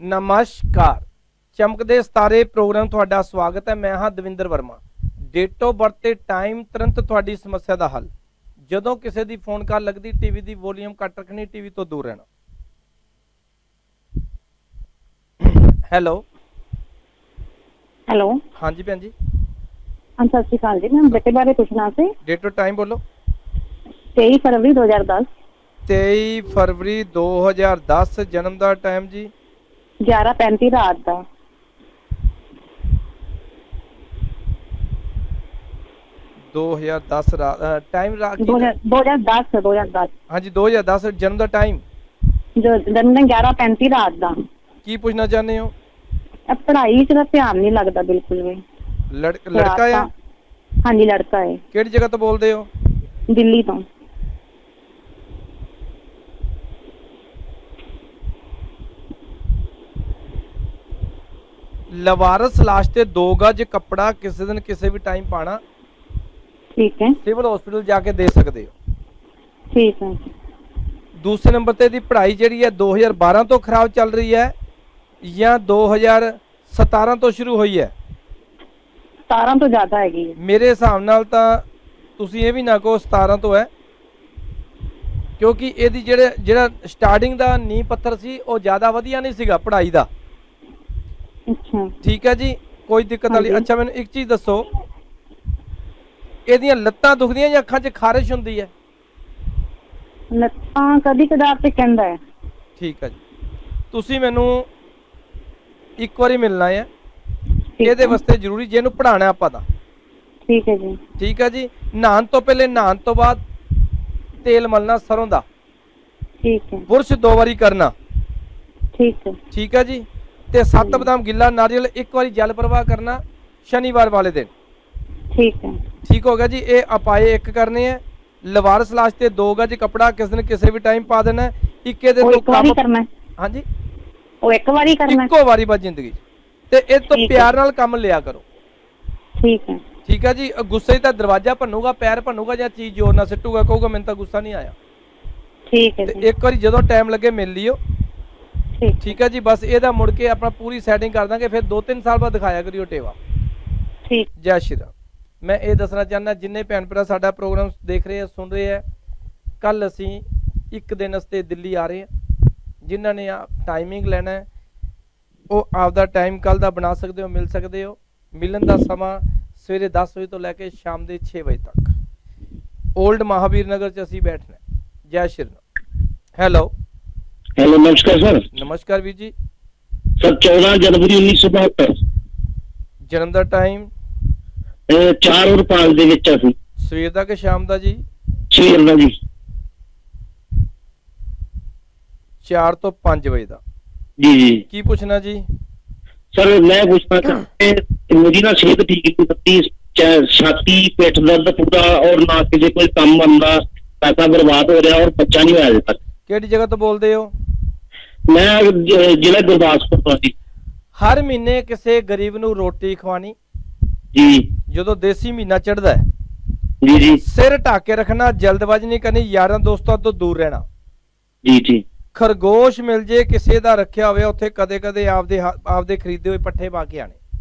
ਨਮਸਕਾਰ। ਚਮਕਦੇ ਸਤਾਰੇ ਪ੍ਰੋਗਰਾਮ ਤੁਹਾਡਾ ਸਵਾਗਤ ਹੈ। ਮੈਂ ਹਾਂ Davinder Verma. Date of birth ਤੇ ਟਾਈਮ ਤੁਰੰਤ ਤੁਹਾਡੀ ਸਮੱਸਿਆ ਦਾ ਹੱਲ। ਜਦੋਂ ਕਿਸੇ ਦੀ ਫੋਨ ਕਾਲ ਲੱਗਦੀ ਟੀਵੀ ਦੀ ਵੋਲੀਅਮ ਘੱਟ ਰੱਖਣੀ ਟੀਵੀ ਤੋਂ ਦੂਰ ਰਹਿਣਾ। ਹੈਲੋ ਹੈਲੋ ਹਾਂਜੀ ਭੈਣ ਜੀ। ਹਾਂ ਸਤਿ ਸ਼੍ਰੀ ਅਕਾਲ ਜੀ। ਮੈਂ ਬੇਟੇ ਬਾਰੇ ਪੁੱਛਣਾ ਸੀ। ਡੇਟ ਆਫ ਟਾਈਮ ਬੋਲੋ। 23 ਫਰਵਰੀ 2010 23 ਫਰਵਰੀ 2010 ਜਨਮ ਦਾ ਟਾਈਮ ਜੀ। 11:35 ਰਾਤ ਦਾ। 2010 ਰਾਤ ਟਾਈਮ ਰਾਤ 2010 2010 ਹਾਂਜੀ 2010 ਜਨਮ ਦਾ ਟਾਈਮ ਜੋ ਦਿਨ 11:35 ਰਾਤ ਦਾ। ਕੀ ਪੁੱਛਣਾ ਚਾਹੁੰਦੇ ਹੋ? ਪੜ੍ਹਾਈ 'ਚ ਤਾਂ ਧਿਆਨ ਨਹੀਂ ਲੱਗਦਾ ਬਿਲਕੁਲ ਵੀ। ਲੜ- ਲੜਕਾ ਆ? ਹਾਂਜੀ ਲੜਕਾ ਹੈ ਕਿਹੜੀ ਜਗ੍ਹਾ ਤੋਂ ਬੋਲਦੇ ਹੋ? ਦਿੱਲੀ ਤੋਂ। ਲਵਾਰਸ ਲਾਸ਼ ਤੇ ਦੋ ਗਜ ਕੱਪੜਾ ਕਿਸੇ ਦਿਨ ਕਿਸੇ ਵੀ ਟਾਈਮ ਪਾਣਾ ਠੀਕ ਹੈ। ਸਿਵਲ ਹਸਪੀਟਲ ਜਾ ਕੇ ਦੇ ਸਕਦੇ ਹੋ। ਠੀਕ ਹੈ। ਦੂਸਰੇ ਨੰਬਰ ਤੇ ਦੀ ਪੜ੍ਹਾਈ ਜਿਹੜੀ ਹੈ 2012 ਤੋਂ ਖਰਾਬ ਚੱਲ ਰਹੀ ਹੈ ਜਾਂ 2017 ਤੋਂ ਸ਼ੁਰੂ ਹੋਈ ਹੈ? 17 ਤੋਂ ਜ਼ਿਆਦਾ ਹੈਗੀ ਹੈ। ਮੇਰੇ ਹਿਸਾਬ ਨਾਲ ਤਾਂ ਤੁਸੀਂ ਇਹ ਵੀ ਨਾ ਕਹੋ 17 ਤੋਂ ਹੈ। ਕਿਉਂਕਿ ਇਹਦੀ ਜਿਹੜੇ ਜਿਹੜਾ ਸਟਾਰਟਿੰਗ ਦਾ ਨੀਂਹ ਪੱਥਰ ਸੀ ਉਹ ਜ਼ਿਆਦਾ ਵਧੀਆ ਨਹੀਂ ਸੀਗਾ ਪੜ੍ਹਾਈ ਦਾ। ਅੱਛਾ। ਠੀਕ ਹੈ ਜੀ ਕੋਈ ਦਿੱਕਤ ਵਾਲੀ। ਅੱਛਾ ਮੈਨੂੰ ਇੱਕ ਚੀਜ਼ ਦੱਸੋ। ਇਹਦੀਆਂ ਲੱਤਾਂ ਦੁਖਦੀਆਂ ਜਾਂ ਅੱਖਾਂ 'ਚ ਖਾਰਿਸ਼ ਹੁੰਦੀ ਹੈ? ਲੱਤਾਂ ਕਦੀ ਕਦਾਰ ਤੇ ਕਹਿੰਦਾ ਹੈ। ਠੀਕ ਹੈ ਜੀ। ਤੁਸੀਂ ਮੈਨੂੰ ਇੱਕ ਵਾਰੀ ਮਿਲਣਾ ਹੈ। ਇਹਦੇ। ਵਾਸਤੇ ਜ਼ਰੂਰੀ ਜੇ ਇਹਨੂੰ ਪੜਾਣਾ ਆਪਾਂ ਤਾਂ। ਠੀਕ ਹੈ ਜੀ। ਠੀਕ ਹੈ ਜੀ। ਨਹਾਉਣ ਤੋਂ ਪਹਿਲੇ ਨਹਾਉਣ ਤੋਂ ਬਾਅਦ ਤੇਲ ਮਲਣਾ ਸਰੋਂ ਦਾ। ਠੀਕ ਹੈ। ਬੁਰਸ਼ ਦੋ ਵਾਰੀ ਕਰਨਾ। ਠੀਕ ਹੈ। ਠੀਕ ਹੈ ਜੀ। ਤੇ ਸੱਤ। ਬਦਾਮ ਗਿੱਲਾ ਨਾਰੀਅਲ ਇੱਕ ਵਾਰੀ ਜਲ ਪ੍ਰਵਾਹ ਕਰਨਾ ਸ਼ਨੀਵਾਰ ਵਾਲੇ ਦਿਨ। ਠੀਕ ਹੈ। ਠੀਕ ਹੋ ਗਿਆ ਜੀ ਇਹ ਅਪਾਏ ਇੱਕ ਕਰਨੇ ਆ ਲਵਾਰਸ ਲਾਸ਼ ਤੇ ਦੋ ਗਜ ਕਪੜਾ ਕਿਸ ਦਿਨ ਕਿਸੇ ਵੀ ਟਾਈਮ ਪਾ ਦੇਣਾ ਹੈ। ਇੱਕੇ ਉਹ ਤੋਂ ਕੰਮ ਕਰਨਾ ਹੈ। ਹਾਂਜੀ। ਉਹ ਇੱਕ ਵਾਰੀ ਕਰਨਾ ਹੈ। ਇੱਕੋ ਵਾਰੀ ਬਸ ਜ਼ਿੰਦਗੀ ਤੇ ਇਹ ਤੋਂ ਹੈ। ਪਿਆਰ ਨਾਲ ਕੰਮ ਲਿਆ ਕਰੋ। ਠੀਕ ਹੈ। ਠੀਕ ਹੈ ਜੀ ਗੁੱਸੇ ਤਾਂ ਦਰਵਾਜ਼ਾ ਭੰਨੂਗਾ ਪੈਰ ਭੰਨੂਗਾ ਜਾਂ ਚੀਜ਼ ਜ਼ੋਰ ਨਾਲ ਸਿੱਟੂਗਾ ਕਹੂਗਾ ਮੈਨੂੰ ਤਾਂ ਗੁੱਸਾ ਨਹੀਂ ਆਇਆ। ਠੀਕ ਹੈ ਜੀ। ਇੱਕ ਵਾਰੀ ਜਦੋਂ ਟਾਈਮ ਲੱਗੇ ਮਿਲ ਲਿਓ। ਠੀਕ। ਹੈ ਜੀ ਬਸ ਇਹਦਾ ਮੁੜ ਕੇ ਆਪਣਾ ਪੂਰੀ ਸੈਟਿੰਗ ਕਰ ਦਾਂਗੇ ਫਿਰ 2-3 ਸਾਲ ਬਾਅਦ ਦਿਖਾਇਆ ਕਰਿਓ ਟੇਵਾ। ਠੀਕ। ਜੈ ਸ਼੍ਰੀ ਰਾਮ। ਮੈਂ ਇਹ ਦੱਸਣਾ ਚਾਹੁੰਦਾ ਜਿੰਨੇ ਭੈਣ ਭਰਾ ਸਾਡਾ ਪ੍ਰੋਗਰਾਮ ਦੇਖ ਰਹੇ ਆ ਸੁਣ ਰਹੇ ਆ ਕੱਲ ਅਸੀਂ ਇੱਕ ਦਿਨ ਵਾਸਤੇ ਦਿੱਲੀ ਆ ਰਹੇ ਆ। ਜਿਨ੍ਹਾਂ ਨੇ ਆ ਟਾਈਮਿੰਗ ਲੈਣਾ ਹੈ ਉਹ ਆਪਦਾ ਟਾਈਮ ਕੱਲ ਦਾ ਬਣਾ ਸਕਦੇ ਹੋ ਮਿਲ ਸਕਦੇ ਹੋ। ਮਿਲਣ ਦਾ ਸਮਾਂ ਸਵੇਰੇ 10 ਵਜੇ ਤੋਂ ਲੈ ਕੇ ਸ਼ਾਮ ਦੇ 6 ਵਜੇ ਤੱਕ। 올ਡ ਮਹਾਵੀਰ ਨਗਰ ਚ ਅਸੀਂ ਬੈਠਣਾ ਹੈ। ਜੈ ਸ਼੍ਰੀ ਰਾਮ। ਹੈਲੋ हेलो नमस्कार सर ਨਮਸਕਾਰ ਵੀਰ ਜੀ सर चौदह जनवरी उन्नीस सौ बहत्तर ਜਨਮ ਦਾ ਟਾਈਮ ਚਾਰ ਔਰ ਪੰਜ ਦੇ ਵਿੱਚ ਅਸੀਂ ਸਵੇਰ ਦਾ ਕਿ ਸ਼ਾਮ ਦਾ ਜੀ ਸਵੇਰ ਦਾ ਜੀ 4 ਤੋਂ 5 ਵਜੇ ਦਾ जी जी ਕੀ ਪੁੱਛਣਾ ਜੀ सर मैं पूछना था कि मेरी ना सेहत ठीक नहीं होती चाहे छाती पेट दर्द पूरा और ना किसी कोई काम बनना पैसा बर्बाद हो रहा और बच्चा नहीं होया अजे तक ਕਿਹੜੀ ਜਗ੍ਹਾ ਤੋਂ ਬੋਲਦੇ ਹੋ ਮੈਂ ਜ਼ਿਲ੍ਹਾ ਗੁਰਦਾਸਪੁਰ ਤੋਂ ਜੀ। ਹਰ ਮਹੀਨੇ ਕਿਸੇ ਗਰੀਬ ਨੂੰ ਰੋਟੀ ਖਵਾਣੀ ਜੀ। ਜਦੋਂ ਦੇਸੀ ਮਹੀਨਾ ਚੜਦਾ ਹੈ। ਜੀ ਜੀ। ਸਿਰ ਢੱਕ ਕੇ ਰੱਖਣਾ ਜਲਦਬਾਜ਼ੀ ਨਹੀਂ ਕਰਨੀ ਯਾਰਾਂ ਦੋਸਤਾਂ ਤੋਂ ਦੂਰ ਰਹਿਣਾ। ਜੀ ਜੀ। ਖਰਗੋਸ਼ ਮਿਲ ਜੇ ਕਿਸੇ ਦਾ ਰੱਖਿਆ ਹੋਵੇ ਉੱਥੇ ਕਦੇ-ਕਦੇ ਆਪਦੇ ਆਪਦੇ ਖਰੀਦੇ ਹੋਏ ਪੱਠੇ ਪਾ ਕੇ ਆਣੇ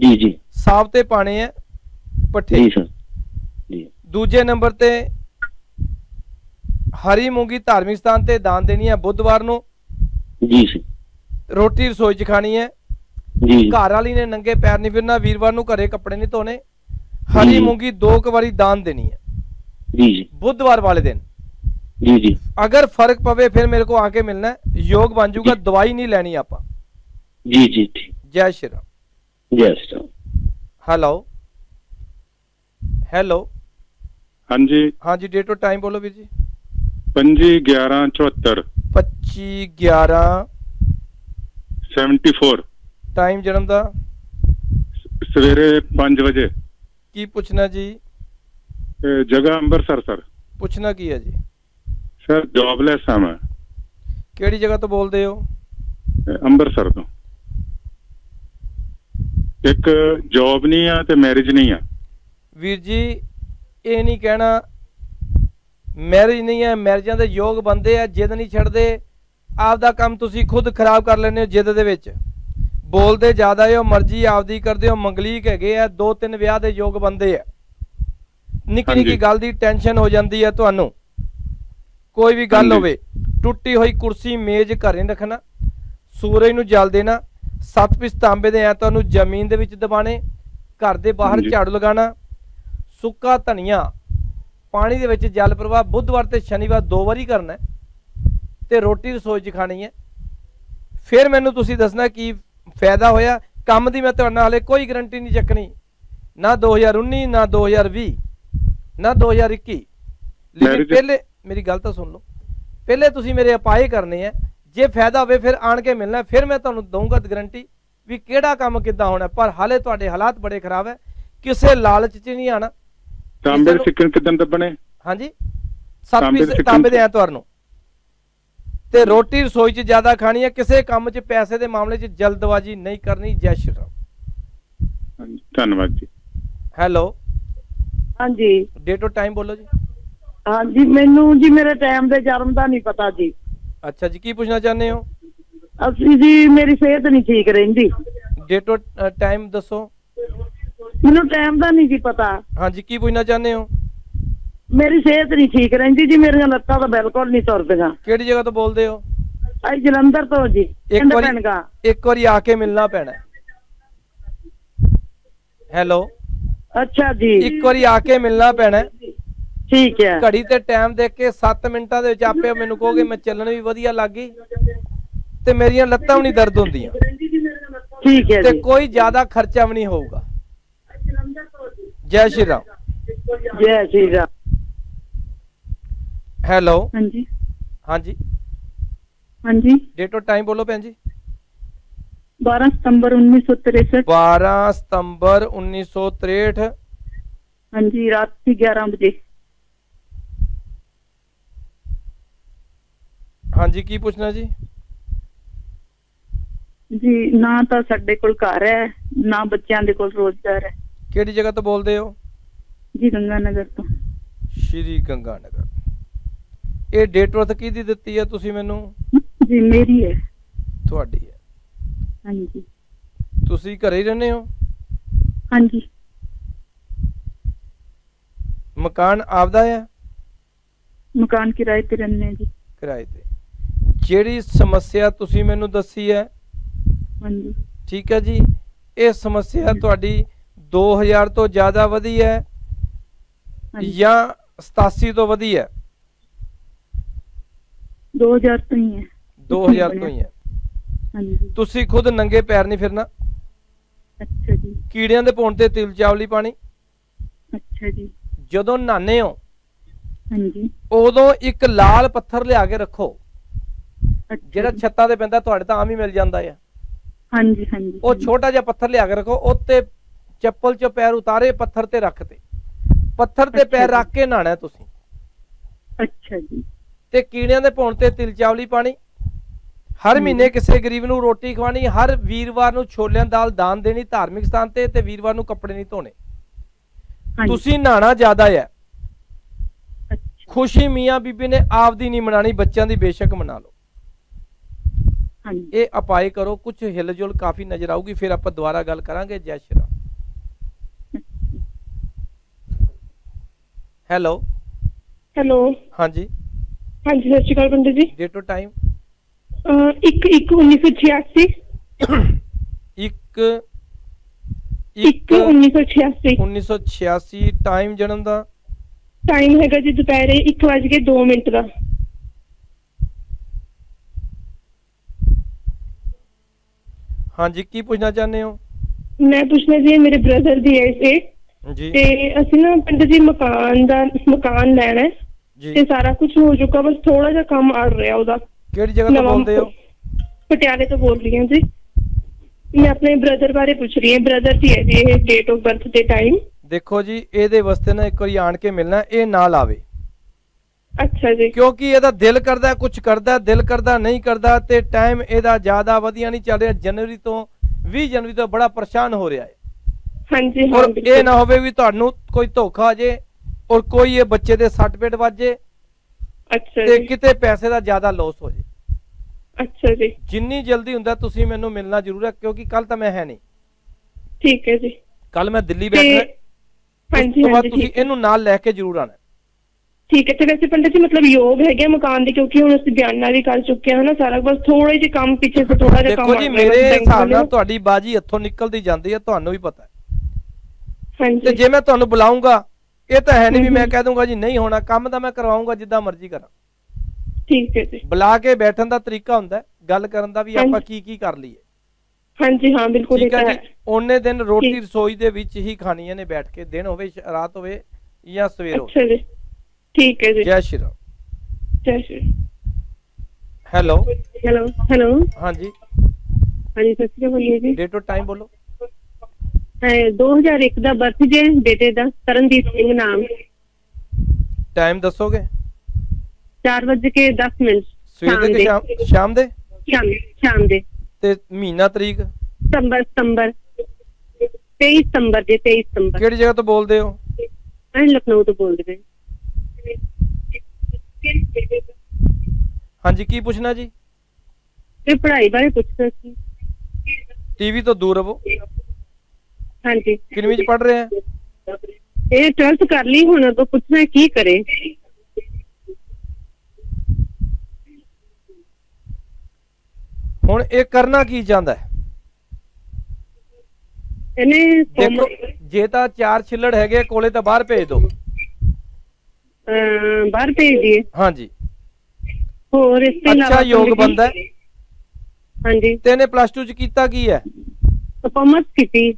ਜੀ ਜੀ। ਸਾਫ਼ ਤੇ ਪਾਣੇ ਆ ਪੱਠੇ। ਜੀ ਦੂਜੇ ਨੰਬਰ ਤੇ ਹਰੀ ਮੂੰਗੀ ਧਾਰਮਿਕ ਸਥਾਨ ਤੇ ਦਾਨ ਦੇਣੀ ਹੈ ਬੁੱਧਵਾਰ ਨੂੰ। ਜੀ ਜੀ। ਰੋਟੀ ਰਸੋਈ 'ਚ ਖਾਣੀ ਹੈ। ਜੀ ਘਰ ਵਾਲੀ ਨੇ ਨੰਗੇ ਪੈਰ ਨਹੀਂ ਫਿਰਨਾ ਵੀਰਵਾਰ ਨੂੰ ਘਰੇ ਕੱਪੜੇ ਨਹੀਂ ਧੋਣੇ। ਹਰੀ ਮੂੰਗੀ ਦੋ ਕੁ ਵਾਰੀ ਦਾਨ ਦੇਣੀ ਹੈ। ਜੀ ਜੀ। ਬੁੱਧਵਾਰ ਵਾਲੇ ਦਿਨ। ਜੀ ਜੀ। ਅਗਰ ਫ਼ਰਕ ਪਵੇ ਫਿਰ ਮੇਰੇ ਕੋ ਆ ਕੇ ਮਿਲਣਾ ਯੋਗ ਬਣ ਜੂਗਾ ਦਵਾਈ ਨਹੀਂ ਲੈਣੀ ਆਪਾਂ। ਜੀ ਜੀ ਜੈ ਸ਼੍ਰੀ ਰਾਮ। ਜੈ ਸ਼੍ਰੀ ਰਾਮ। ਹੈਲੋ ਹੈਲੋ ਹਾਂਜੀ। ਹਾਂਜੀ ਡੇਟ ਔਰ ਟਾਈਮ ਬੋਲੋ ਵੀਰ ਜੀ। 25 11 74 25 11 74 ਟਾਈਮ ਜਨਮ ਦਾ? ਸਵੇਰੇ 5 ਵਜੇ। ਕੀ ਪੁੱਛਣਾ ਜੀ? ਜਗ੍ਹਾ ਅੰਮ੍ਰਿਤਸਰ ਸਰ। ਪੁੱਛਣਾ ਕੀ ਹੈ ਜੀ? ਸਰ ਜੌਬਲੈਸ ਹਾਂ ਮੈਂ। ਕਿਹੜੀ ਜਗ੍ਹਾ ਤੋਂ ਬੋਲਦੇ ਹੋ? ਅੰਮ੍ਰਿਤਸਰ ਤੋਂ। ਇੱਕ ਜੌਬ ਨਹੀਂ ਆ ਤੇ ਮੈਰਿਜ ਨਹੀਂ ਆ। ਵੀਰ ਜੀ ਇਹ ਨਹੀਂ ਕਹਿਣਾ ਮੈਰਿਜ ਨਹੀਂ ਹੈ ਮੈਰਿਜਾਂ ਦੇ ਯੋਗ ਬੰਦੇ ਆ ਜਿੱਦ ਨਹੀਂ ਛੱਡਦੇ। ਆਪਦਾ ਕੰਮ ਤੁਸੀਂ ਖੁਦ ਖਰਾਬ ਕਰ ਲੈਂਦੇ ਹੋ ਜਿੱਦ ਦੇ ਵਿੱਚ। ਬੋਲਦੇ ਜ਼ਿਆਦਾ ਹੋ ਮਰਜ਼ੀ ਆਪਦੀ ਕਰਦੇ ਹੋ ਮੰਗਲੀਕ ਹੈਗੇ ਆ ਦੋ ਤਿੰਨ ਵਿਆਹ ਦੇ ਯੋਗ ਬੰਦੇ ਆ। ਨਿੱਕੀ ਨਿੱਕੀ। ਗੱਲ ਦੀ ਟੈਨਸ਼ਨ ਹੋ ਜਾਂਦੀ ਹੈ ਤੁਹਾਨੂੰ। ਕੋਈ ਵੀ ਗੱਲ। ਹੋਵੇ ਟੁੱਟੀ ਹੋਈ ਕੁਰਸੀ ਮੇਜ਼ ਘਰੇ ਨਹੀਂ ਰੱਖਣਾ। ਸੂਰਜ ਨੂੰ ਜਲ ਦੇਣਾ। ਸੱਤ ਪਿਸ ਤਾਂਬੇ ਦੇ ਐ ਤੁਹਾਨੂੰ ਜ਼ਮੀਨ ਦੇ ਵਿੱਚ ਦਬਾਣੇ ਘਰ ਦੇ ਬਾਹਰ। ਝਾੜੂ ਲਗਾਉਣਾ। ਸੁੱਕਾ ਧਨੀਆ। ਪਾਣੀ ਦੇ ਵਿੱਚ ਜਲ ਪ੍ਰਵਾਹ ਬੁੱਧਵਾਰ ਤੇ ਸ਼ਨੀਵਾਰ ਦੋ ਵਾਰੀ ਕਰਨਾ ਹੈ ਤੇ ਰੋਟੀ ਰਸੋਈ 'ਚ ਖਾਣੀ ਹੈ। ਫਿਰ ਮੈਨੂੰ ਤੁਸੀਂ ਦੱਸਣਾ ਕੀ ਫਾਇਦਾ ਹੋਇਆ। ਕੰਮ ਦੀ ਮੈਂ ਤੁਹਾਡੇ ਨਾਲ ਹਲੇ ਕੋਈ ਗਰੰਟੀ ਨਹੀਂ ਚੱਕਣੀ। ਨਾ 2019 ਨਾ 2020 ਨਾ 2021 ਲੇਕਿਨ ਪਹਿਲੇ ਮੇਰੀ ਗੱਲ ਤਾਂ ਸੁਣ ਲਓ। ਪਹਿਲੇ ਤੁਸੀਂ ਮੇਰੇ ਅਪਾਏ ਕਰਨੇ ਆ ਜੇ ਫਾਇਦਾ ਹੋਵੇ ਫਿਰ ਆਣ ਕੇ ਮਿਲਣਾ ਫਿਰ ਮੈਂ ਤੁਹਾਨੂੰ ਦਊਂਗਾ ਗਰੰਟੀ ਵੀ ਕਿਹੜਾ ਕੰਮ ਕਿੱਦਾਂ ਹੋਣਾ ਪਰ ਹਾਲੇ ਤੁਹਾਡੇ ਹਾਲਾਤ ਬੜੇ ਖਰਾਬ ਹੈ। ਕਿਸੇ ਲਾਲਚ 'ਚ ਨਹੀਂ ਆਣਾ ਤਾਂਬੇ ਦੇ ਸਿੱਕਣ ਕਿਦਾਂ ਦੱਬਣੇ? ਹਾਂਜੀ। ਸੱਤ ਤਾਂਬੇ ਦੇ ਪੀਸ ਸਿੱਕਣ ਤਾਂਬੇ ਦੇ ਐਤਵਾਰ ਨੂੰ ਤੇ ਰੋਟੀ ਰਸੋਈ 'ਚ ਜ਼ਿਆਦਾ ਖਾਣੀ ਹੈ ਕਿਸੇ ਕੰਮ 'ਚ ਪੈਸੇ ਦੇ ਮਾਮਲੇ 'ਚ ਜਲਦਬਾਜ਼ੀ ਨਹੀਂ ਕਰਨੀ। ਜੈ ਸ਼੍ਰੀ ਰਾਮ। ਹਾਂਜੀ ਧੰਨਵਾਦ ਜੀ। ਹੈਲੋ। ਹਾਂਜੀ। ਡੇਟ ਔਰ ਟਾਈਮ ਬੋਲੋ ਜੀ। ਹਾਂਜੀ ਮੈਨੂੰ ਜੀ ਮੇਰੇ ਟਾਈਮ ਦੇ ਜਨਮ ਦਾ ਨਹੀਂ ਪਤਾ ਜੀ। ਅੱਛਾ ਜੀ ਕੀ ਪੁੱਛਣਾ ਚਾਹੁੰਦੇ ਹੋ? ਅਸੀਂ ਜੀ ਮੇਰੀ ਸਿਹਤ ਨਹੀਂ ਠੀਕ ਰਹਿੰਦੀ। ਡੇਟ ਔਰ ਟਾਈਮ ਦੱਸੋ। ਮੈਨੂੰ ਟਾਈਮ ਦਾ ਨਹੀਂ ਜੀ ਪਤਾ। ਹਾਂਜੀ ਕੀ ਪੁੱਛਣਾ ਚਾਹੁੰਦੇ ਹੋ? ਮੇਰੀ ਸਿਹਤ ਨਹੀਂ ਠੀਕ ਰਹਿੰਦੀ ਜੀ ਮੇਰੀਆਂ ਲੱਤਾਂ ਤਾਂ ਬਿਲਕੁਲ ਨਹੀਂ ਤੁਰਦੀਆਂ। ਕਿਹੜੀ ਜਗ੍ਹਾ ਤੋਂ ਬੋਲਦੇ ਹੋ? ਅੱਜ ਜਲੰਧਰ ਤੋਂ ਜੀ ਇੱਕ ਵਾਰੀ ਇੱਕ ਵਾਰੀ ਆ ਕੇ ਮਿਲਣਾ ਪੈਣਾ। ਹੈਲੋ? ਅੱਛਾ ਜੀ। ਇੱਕ ਵਾਰੀ ਆ ਕੇ ਮਿਲਣਾ ਪੈਣਾ। ਠੀਕ ਹੈ। ਘੜੀ ਤੇ ਟਾਈਮ ਦੇਖ ਕੇ 7 ਮਿੰਟਾਂ ਦੇ ਵਿੱਚ ਆਪੇ ਮੈਨੂੰ ਕਹੋਗੇ ਮੈਂ ਚੱਲਣ ਵੀ ਵਧੀਆ ਲੱਗ ਗਈ। ਤੇ ਮੇਰੀਆਂ ਲੱਤਾਂ ਵੀ ਨਹੀਂ ਦਰਦ ਹੁੰਦੀਆਂ। ਠੀਕ ਹੈ ਤੇ ਜੀ। ਕੋਈ ਜ਼ਿਆਦਾ ਖਰਚਾ ਵੀ ਨਹੀਂ ਹੋਊਗਾ। ਜੈ ਸ਼੍ਰੀ ਰਾਮ। ਜੈ ਸ਼੍ਰੀ ਰਾਮ। ਹੈਲੋ। ਹਾਂਜੀ। ਹਾਂਜੀ। ਹਾਂਜੀ। ਡੇਟ ਔਰ ਟਾਈਮ ਬੋਲੋ ਭੈਣ ਜੀ। 12 ਸਤੰਬਰ 1963 12 ਸਤੰਬਰ 1963 ਹਾਂਜੀ ਰਾਤ ਦੀ 11 ਵਜੇ। ਹਾਂਜੀ ਕੀ ਪੁੱਛਣਾ ਜੀ? ਜੀ ਨਾ ਤਾਂ ਸਾਡੇ ਕੋਲ ਘਰ ਹੈ ਨਾ ਬੱਚਿਆਂ ਦੇ ਕੋਲ ਰੋਜ਼ਗਾਰ ਹੈ। ਕਿਹੜੀ ਜਗ੍ਹਾ ਤੋਂ ਬੋਲਦੇ ਹੋ? ਜੀ ਗੰਗਾ ਨਗਰ ਤੋਂ। ਸ਼੍ਰੀ ਗੰਗਾ ਨਗਰ ਇਹ ਡੇਟ ਔਰ ਕਿਹਦੀ ਦਿੱਤੀ ਹੈ ਤੁਸੀਂ ਮੈਨੂੰ? ਜੀ ਮੇਰੀ ਹੈ। ਤੁਹਾਡੀ ਹੈ। ਹਾਂਜੀ। ਤੁਸੀਂ ਘਰੇ ਹੀ ਰਹਿੰਦੇ ਹੋ? ਹਾਂਜੀ। ਮਕਾਨ ਆਪਦਾ ਹੈ ਮਕਾਨ ਕਿਰਾਏ ਤੇ ਰਹਿੰਦੇ ਹਾਂ ਜੀ। ਕਿਰਾਏ ਤੇ। ਜਿਹੜੀ ਸਮੱਸਿਆ ਤੁਸੀਂ ਮੈਨੂੰ ਦੱਸੀ ਹੈ ਹਾਂਜੀ। ਠੀਕ ਹੈ ਜੀ ਇਹ ਸਮੱਸਿਆ ਤੁਹਾਡੀ 2000 ਤੋਂ ਜ਼ਿਆਦਾ ਵਧੀ ਹੈ ਜਾਂ 87 ਤੋਂ ਵਧੀ ਹੈ? 2000 ਤੋਂ ਹੀ ਹੈ। 2000 ਤੋਂ ਹੀ ਹੈ। ਹਾਂਜੀ ਤੁਸੀਂ ਖੁਦ ਨੰਗੇ ਪੈਰ ਨਹੀਂ ਫਿਰਨਾ। ਅੱਛਾ ਜੀ। ਕੀੜਿਆਂ ਦੇ ਪੌਣ ਤੇ ਤਿਲ ਚਾਵਲੀ ਪਾਣੀ। ਅੱਛਾ ਜੀ। ਜਦੋਂ ਨਹਾਉਂਦੇ ਹੋ ਹਾਂਜੀ। ਉਦੋਂ ਇੱਕ ਲਾਲ ਪੱਥਰ ਲਿਆ ਕੇ ਰੱਖੋ। ਜਿਹੜਾ। ਛੱਤਾਂ ਤੇ ਪੈਂਦਾ ਤੁਹਾਡੇ ਤਾਂ ਆਮ ਹੀ ਮਿਲ ਜਾਂਦਾ ਹੈ ਹਾਂਜੀ ਹਾਂਜੀ। ਉਹ ਛੋਟਾ ਜਿਹਾ ਪੱਥਰ ਲਿਆ ਕੇ ਰੱਖੋ ਉੱਤੇ ਚੱਪਲ 'ਚ ਪੈਰ ਉਤਾਰੇ ਪੱਥਰ ਤੇ ਰੱਖ ਤੇ। ਪੱਥਰ ਤੇ ਪੈਰ। ਰੱਖ ਕੇ ਨਹਾਣਾ ਤੁਸੀਂ। ਅੱਛਾ ਜੀ। ਤੇ ਕੀੜਿਆਂ ਦੇ ਭੌਣ ਤੇ ਤਿਲ ਚਾਵਲੀ ਪਾਣੀ। ਹਰ। ਮਹੀਨੇ ਕਿਸੇ ਗਰੀਬ ਨੂੰ ਰੋਟੀ ਖਵਾਣੀ ਹਰ ਵੀਰਵਾਰ ਨੂੰ ਛੋਲਿਆਂ ਦਾਲ ਦਾਨ ਦੇਣੀ ਧਾਰਮਿਕ ਸਥਾਨ ਤੇ ਤੇ ਵੀਰਵਾਰ ਨੂੰ ਕੱਪੜੇ ਨਹੀਂ ਧੋਣੇ। ਤੁਸੀਂ ਨਹਾਣਾ ਜ਼ਿਆਦਾ ਹੈ। ਖੁਸ਼ੀ ਮੀਆਂ ਬੀਬੀ ਨੇ ਆਪਦੀ ਨਹੀਂ ਮਨਾਣੀ ਬੱਚਿਆਂ ਦੀ ਬੇਸ਼ੱਕ ਮਨਾ ਲਓ। ਹਾਂਜੀ। ਇਹ ਅਪਾਏ ਕਰੋ ਕੁਝ ਹਿਲਜੁਲ ਕਾਫੀ ਨਜ਼ਰ ਆਊਗੀ ਫਿਰ ਆਪਾਂ ਦੁਬਾਰਾ ਗੱਲ ਕਰਾਂਗੇ। ਜੈ ਸ਼੍ਰੀ ਰਾਮ। ਹੈਲੋ। ਹੈਲੋ। ਹਾਂਜੀ। ਹਾਂਜੀ ਸਤਿ ਸ਼੍ਰੀ ਅਕਾਲ ਪੰਡਿਤ ਜੀ। ਡੇਟ ਔਰ ਟਾਈਮ ਅਹ ਇੱਕ ਇੱਕ 1986 ਇੱਕ ਇੱਕ 1986 1986 ਟਾਈਮ ਜਨਮ ਦਾ? ਟਾਈਮ ਹੈਗਾ ਜੀ ਦੁਪਹਿਰੇ 1:02 ਮਿੰਟ ਦਾ। ਹਾਂਜੀ ਕੀ ਪੁੱਛਣਾ ਚਾਹੁੰਦੇ ਹੋ? ਮੈਂ ਪੁੱਛਣਾ ਜੀ ਮੇਰੇ ਬ੍ਰਦਰ ਦੀ ਹੈ। ਇਹ ਜੀ। ਤੇ ਅਸੀਂ ਨਾ ਪੰਡਿਤ ਜੀ ਮਕਾਨ ਦਾ ਮਕਾਨ ਲੈਣਾ ਹੈ ਜੀ। ਤੇ ਸਾਰਾ ਕੁਝ ਹੋ ਚੁੱਕਾ ਬਸ ਥੋੜਾ ਜਿਹਾ ਕੰਮ ਅੜ ਰਿਹਾ ਉਹਦਾ। ਕਿਹੜੀ ਜਗ੍ਹਾ ਤੋਂ ਨਵਾਂ ਬੋਲਦੇ ਹੋ? ਪਟਿਆਲੇ ਤੋਂ ਬੋਲ ਰਹੀ ਹਾਂ ਜੀ। ਮੈਂ ਆਪਣੇ ਬ੍ਰਦਰ ਬਾਰੇ ਪੁੱਛ ਰਹੀ ਹਾਂ ਬ੍ਰਦਰ ਦੀ ਹੈ ਜੀ ਇਹ ਡੇਟ ਆਫ ਬਰਥ ਤੇ ਟਾਈਮ ਦੇਖੋ ਜੀ ਇਹਦੇ ਵਾਸਤੇ ਨਾ ਇੱਕ ਵਾਰੀ ਆਣ ਕੇ ਮਿਲਣਾ ਇਹ ਨਾਲ ਆਵੇ। ਅੱਛਾ ਜੀ। ਕਿਉਂਕਿ ਇਹਦਾ ਦਿਲ ਕਰਦਾ ਕੁਝ ਕਰਦਾ ਦਿਲ ਕਰਦਾ ਨਹੀਂ ਕਰਦਾ ਤੇ ਟਾਈਮ ਇਹਦਾ ਜ਼ਿਆਦਾ ਵਧੀਆ ਨਹੀਂ ਚੱਲ ਰਿਹਾ। ਜਨਵਰੀ ਤੋਂ 20 ਜਨਵਰੀ ਤੋਂ ਬੜਾ ਪਰੇਸ਼ਾਨ ਹੋ ਰਿਹਾ ਹੈ। ਹਾਂਜੀ ਹਾਂ ਔਰ ਇਹ। ਨਾ ਹੋਵੇ ਵੀ ਤੁਹਾਨੂੰ ਕੋਈ ਧੋਖਾ ਆ ਜੇ ਔਰ ਕੋਈ ਇਹ ਬੱਚੇ ਦੇ ਸੱਟ ਪੇਟ ਵੱਜੇ ਅੱਛਾ ਤੇ ਕਿਤੇ ਪੈਸੇ ਦਾ ਜ਼ਿਆਦਾ ਲਾਸ ਹੋ ਜੇ। ਅੱਛਾ ਜੀ। ਜਿੰਨੀ ਜਲਦੀ ਹੁੰਦਾ ਤੁਸੀਂ ਮੈਨੂੰ ਮਿਲਣਾ ਜ਼ਰੂਰ ਹੈ ਕਿਉਂਕਿ ਕੱਲ ਤਾਂ ਮੈਂ ਹੈ ਨਹੀਂ। ਠੀਕ ਹੈ ਜੀ। ਕੱਲ ਮੈਂ ਦਿੱਲੀ ਤੇ ਬੈਠਣਾ ਹਾਂਜੀ ਤੋਂ ਹਾਂਜੀ ਤੁਸੀਂ। ਇਹਨੂੰ ਨਾਲ ਲੈ ਕੇ ਜ਼ਰੂਰ ਆਣਾ ਠੀਕ ਹੈ ਤੇ ਵੈਸੇ ਪੰਡਤ ਜੀ ਮਤਲਬ ਯੋਗ ਹੈਗੇ ਮਕਾਨ ਦੇ ਕਿਉਂਕਿ ਹੁਣ ਅਸੀਂ ਬਿਆਨਾ ਵੀ ਕਰ ਚੁੱਕੇ ਹਾਂ ਨਾ ਸਾਰਾ ਬਸ ਥੋੜੇ ਜਿਹੇ ਕੰਮ ਪਿੱਛੇ ਸੇ ਥੋੜਾ ਜਿਹਾ ਕੰਮ ਦੇਖੋ ਜੀ ਮੇਰੇ ਹਿਸਾਬ ਨਾਲ। ਤੁਹਾਡੀ ਬਾਜੀ ਇੱਥੋਂ ਨਿਕਲਦੀ ਜਾਂਦੀ ਹੈ ਤੁਹਾਨੂੰ ਵੀ ਪਤਾ ਹੈ। ਤੇ ਜੇ ਮੈਂ ਤੁਹਾਨੂੰ ਬੁਲਾਉਂਗਾ ਇਹ ਤਾਂ ਹੈ ਨਹੀਂ ਵੀ ਮੈਂ। ਕਹਿ ਦੂੰਗਾ ਜੀ ਨਹੀਂ ਹੋਣਾ ਕੰਮ ਤਾਂ ਮੈਂ ਕਰਵਾਉਂਗਾ ਜਿੱਦਾਂ ਮਰਜ਼ੀ ਕਰਾਂ। ਠੀਕ ਹੈ ਜੀ। ਬੁਲਾ ਕੇ ਬੈਠਣ ਦਾ ਤਰੀਕਾ ਹੁੰਦਾ ਗੱਲ ਕਰਨ ਦਾ ਵੀ ਆਪਾਂ। ਕੀ ਕੀ ਕਰ ਲਈਏ। ਹਾਂਜੀ ਹਾਂ ਬਿਲਕੁਲ ਇਹ ਠੀਕ ਹੈ ਉਹਨੇ ਦਿਨ ਰੋਟੀ। ਰਸੋਈ ਦੇ ਵਿੱਚ ਹੀ ਖਾਣੀਆਂ ਨੇ ਬੈਠ ਕੇ ਦਿਨ ਹੋਵੇ ਰਾਤ ਹੋਵੇ ਜਾਂ ਸਵੇਰ ਹੋਵੇ। ਅੱਛਾ ਜੀ। ਠੀਕ ਹੈ ਜੀ। ਜੈ ਸ਼੍ਰੀ ਰਾਮ। ਜੈ ਸ਼੍ਰੀ ਹੈਲੋ। Hello hello. ਹਾਂਜੀ। ਹਾਂਜੀ ਸਤਿ ਸ਼੍ਰੀ ਅਕਾਲ ਜੀ। ਡੇਟ ਆਫ ਟਾਈਮ ਬੋਲੋ। 2001 ਦਾ ਬਰਥਡੇ ਬੇਟੇ ਦਾ ਕਰਨਦੀਪ ਸਿੰਘ ਨਾਮ। ਟਾਈਮ ਦੱਸੋਗੇ? 4 ਵਜੇ ਕੇ 10 ਮਿੰਟ। ਸਵੇਰ ਦੇ ਕਿ ਸ਼ਾਮ ਦੇ? ਸ਼ਾਮ ਸ਼ਾਮ ਦੇ। ਤੇ ਮਹੀਨਾ ਤਰੀਕ? ਸਤੰਬਰ ਸਤੰਬਰ। 23 ਸਤੰਬਰ ਦੇ 23 ਸਤੰਬਰ। ਕਿਹੜੀ ਜਗ੍ਹਾ ਤੋਂ ਬੋਲਦੇ ਹੋ? ਮੈਂ ਲਖਨਊ ਤੋਂ ਬੋਲਦੇ ਪਏ। ਹਾਂਜੀ ਕੀ ਪੁੱਛਣਾ ਜੀ? ਤੇ ਪੜ੍ਹਾਈ ਬਾਰੇ ਪੁੱਛਣਾ ਸੀ। ਟੀਵੀ ਤੋਂ ਦੂਰ ਰਹੋ। ਹਾਂਜੀ। ਕਿੰਨਵੀਂ ਚ ਪੜ ਰਹੇ ਆ? ਇਹ 12th ਕਰ ਲਈ ਹੁਣ ਤੋਂ ਪੁੱਛਣਾ ਕੀ ਕਰੇ। ਹੁਣ ਇਹ ਕਰਨਾ ਕੀ ਚਾਹੁੰਦਾ ਹੈ? ਇਹਨੇ ਦੇਖੋ ਜੇ ਤਾਂ ਚਾਰ ਛਿੱਲੜ ਹੈਗੇ ਕੋਲੇ ਤਾਂ ਬਾਹਰ ਭੇਜ ਦਿਓ ਅਹ, ਬਾਹਰ ਭੇਜ ਦੀਏ ਹਾਂਜੀ। ਹੋਰ ਇਸ ਤੋਂ ਅੱਛਾ ਯੋਗ ਬੰਦਾ ਹਾਂਜੀ। ਤੇ ਇਹਨੇ ਪਲੱਸ 2 ਚ ਕੀਤਾ ਕੀ ਹੈ? ਪਰਫਾਰਮੈਂਸ ਕੀਤੀ।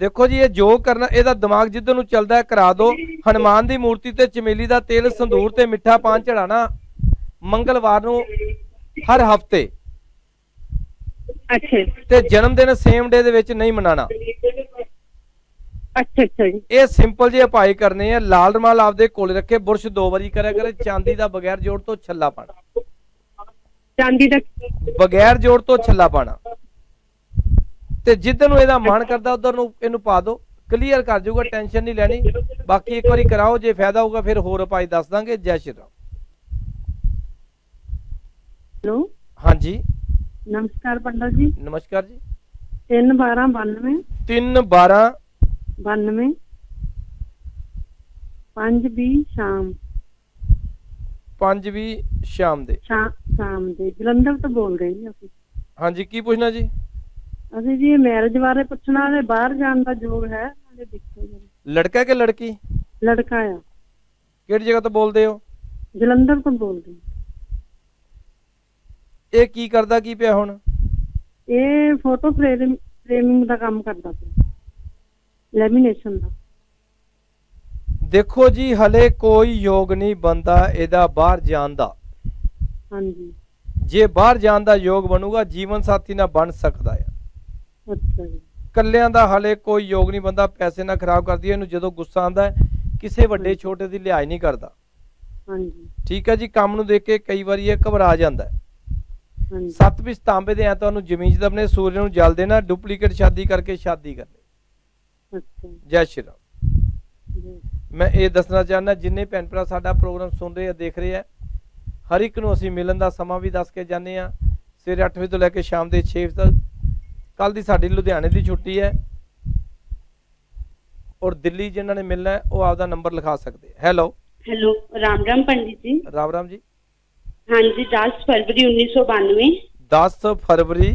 ਦੇਖੋ ਜੀ ਇਹ ਯੋਗ ਕਰਨਾ ਇਹਦਾ ਦਿਮਾਗ ਜਿੱਧਰ ਨੂੰ ਚੱਲਦਾ ਹੈ ਕਰਾ ਦਿਓ। ਹਨੂਮਾਨ ਦੀ ਮੂਰਤੀ ਤੇ ਚਮੇਲੀ ਦਾ ਤੇਲ ਸੰਧੂਰ ਤੇ ਮਿੱਠਾ ਪਾਨ ਚੜਾਣਾ ਮੰਗਲਵਾਰ ਨੂੰ ਹਰ ਹਫ਼ਤੇ। ਅੱਛਾ। ਤੇ ਜਨਮ ਦਿਨ ਸੇਮ ਡੇ ਦੇ ਵਿੱਚ ਨਹੀਂ ਮਨਾਣਾ ਅੱਛਾ ਅੱਛਾ ਜੀ। ਇਹ ਸਿੰਪਲ ਜਿਹੇ ਉਪਾਅ ਕਰਨੇ ਆ। ਲਾਲ ਰਮਾਲ ਆਪਦੇ ਕੋਲ ਰੱਖੇ ਬੁਰਸ਼ ਦੋ ਵਾਰੀ ਕਰਿਆ ਕਰੇ ਚਾਂਦੀ ਦਾ ਬਗੈਰ ਜੋੜ ਤੋਂ ਛੱਲਾ ਪਾਣਾ ਚਾਂਦੀ ਦਾ ਬਗੈਰ ਜੋੜ ਤੋਂ ਛੱਲਾ ਪਾਣਾ ਤੇ ਜਿੱਧਰ ਨੂੰ ਇਹਦਾ ਮਨ ਕਰਦਾ ਉਧਰ ਨੂੰ ਇਹਨੂੰ ਪਾ ਦਿਓ। ਕਲੀਅਰ ਕਰ ਜਾਊਗਾ ਟੈਨਸ਼ਨ ਨਹੀਂ ਲੈਣੀ। ਬਾਕੀ ਇੱਕ ਵਾਰੀ ਕਰਾਓ ਜੇ ਫਾਇਦਾ ਹੋਊਗਾ ਫਿਰ ਹੋਰ ਉਪਾਅ ਦੱਸ ਦਾਂਗੇ। ਜੈ ਸ਼੍ਰੀ ਰਾਮ। ਹੈਲੋ। ਹਾਂਜੀ। ਨਮਸਕਾਰ ਪੰਡਤ ਜੀ। ਨਮਸਕਾਰ ਜੀ। 3 12 92 3 12 92 5 20 ਸ਼ਾਮ। 5 ਵੀ ਸ਼ਾਮ ਦੇ। ਸ਼ਾਮ ਦੇ। ਜਲੰਧਰ ਤੋਂ ਬੋਲ ਰਹੇ ਜੀ ਅਸੀਂ। ਹਾਂਜੀ ਕੀ ਪੁੱਛਣਾ ਜੀ? ਅਸੀਂ ਜੀ ਮੈਰਿਜ ਬਾਰੇ ਪੁੱਛਣਾ ਹੈ ਬਾਹਰ ਜਾਣ ਦਾ ਯੋਗ ਹੈ ਨਾਲੇ ਦੇਖੋ ਲੜਕਾ ਕਿ ਲੜਕੀ? ਲੜਕਾ ਆ। ਕਿਹੜੀ ਜਗ੍ਹਾ ਤੋਂ ਬੋਲਦੇ ਹੋ? ਜਲੰਧਰ ਤੋਂ ਬੋਲਦੇ ਇਹ ਕੀ ਕਰਦਾ ਕੀ ਪਿਆ ਹੁਣ? ਇਹ ਫੋਟੋ ਫਰੇਮ ਫਰੇਮਿੰਗ ਦਾ ਕੰਮ ਕਰਦਾ ਪਿਆ। ਲੈਮੀਨੇਸ਼ਨ ਦਾ। ਦੇਖੋ ਜੀ ਹਲੇ ਕੋਈ ਯੋਗ ਨਹੀਂ ਬੰਦਾ ਇਹਦਾ ਬਾਹਰ ਜਾਣ ਦਾ। ਹਾਂਜੀ। ਜੇ ਬਾਹਰ ਜਾਣ ਦਾ ਯੋਗ ਬਣੂਗਾ ਜੀਵਨ ਸਾਥੀ ਨਾ ਬਣ ਸਕਦਾ ਹੈ ਅੱਛਾ ਜੀ। ਕੱਲਿਆਂ ਦਾ ਹਲੇ ਕੋਈ ਯੋਗ ਨਹੀਂ ਬੰਦਾ ਪੈਸੇ ਨਾ ਖਰਾਬ ਕਰਦੀ ਇਹਨੂੰ ਜਦੋਂ ਗੁੱਸਾ ਆਉਂਦਾ ਹੈ ਕਿਸੇ ਵੱਡੇ ਛੋਟੇ ਦੀ ਲਿਹਾਜ਼ ਨਹੀਂ ਕਰਦਾ। ਹਾਂਜੀ। ਠੀਕ ਹੈ ਜੀ ਕੰਮ ਨੂੰ ਦੇਖ ਕੇ ਕਈ ਵਾਰੀ ਇਹ ਘਬਰਾ ਜਾਂਦਾ ਹੈ। ਸੱਤ ਵੀ ਤਾਂਬੇ ਦੇ ਐਤਵਾਰ ਨੂੰ ਜ਼ਮੀਨ 'ਚ ਆਪਣੇ ਸੂਰਜ ਨੂੰ ਜਲ ਦੇਣਾ ਡੁਪਲੀਕੇਟ ਸ਼ਾਦੀ ਕਰਕੇ ਸ਼ਾਦੀ ਕਰਨੀ। ਅੱਛਾ। ਜੈ ਸ਼੍ਰੀ ਰਾਮ। ਮੈਂ ਇਹ ਦੱਸਣਾ ਚਾਹੁੰਦਾ ਜਿੰਨੇ ਭੈਣ ਭਰਾ ਸਾਡਾ ਪ੍ਰੋਗਰਾਮ ਸੁਣ ਰਹੇ ਆ ਦੇਖ ਰਹੇ ਆ ਹਰ ਇੱਕ ਨੂੰ ਅਸੀਂ ਮਿਲਣ ਦਾ ਸਮਾਂ ਵੀ ਦੱਸ ਕੇ ਜਾਂਦੇ ਆ ਸਵੇਰੇ 8 ਵਜੇ ਤੋਂ ਲੈ ਕੇ ਸ਼ਾਮ ਦੇ 6 ਵਜੇ ਤੱਕ ਕੱਲ ਦੀ ਸਾਡੀ ਲੁਧਿਆਣੇ ਦੀ ਛੁੱਟੀ ਹੈ। ਔਰ ਦਿੱਲੀ ਜਿਨ੍ਹਾਂ ਨੇ ਮਿਲਣਾ ਹੈ ਉਹ ਆਪਦਾ ਨੰਬਰ ਲਿਖਾ ਸਕਦੇ ਹੈਲੋ ਹੈਲੋ ਰਾਮ ਰਾਮ ਪੰਡਿਤ ਜੀ। ਰਾਮ ਰਾਮ ਜੀ। ਹਾਂਜੀ 10 ਫਰਵਰੀ 1992 10 ਫਰਵਰੀ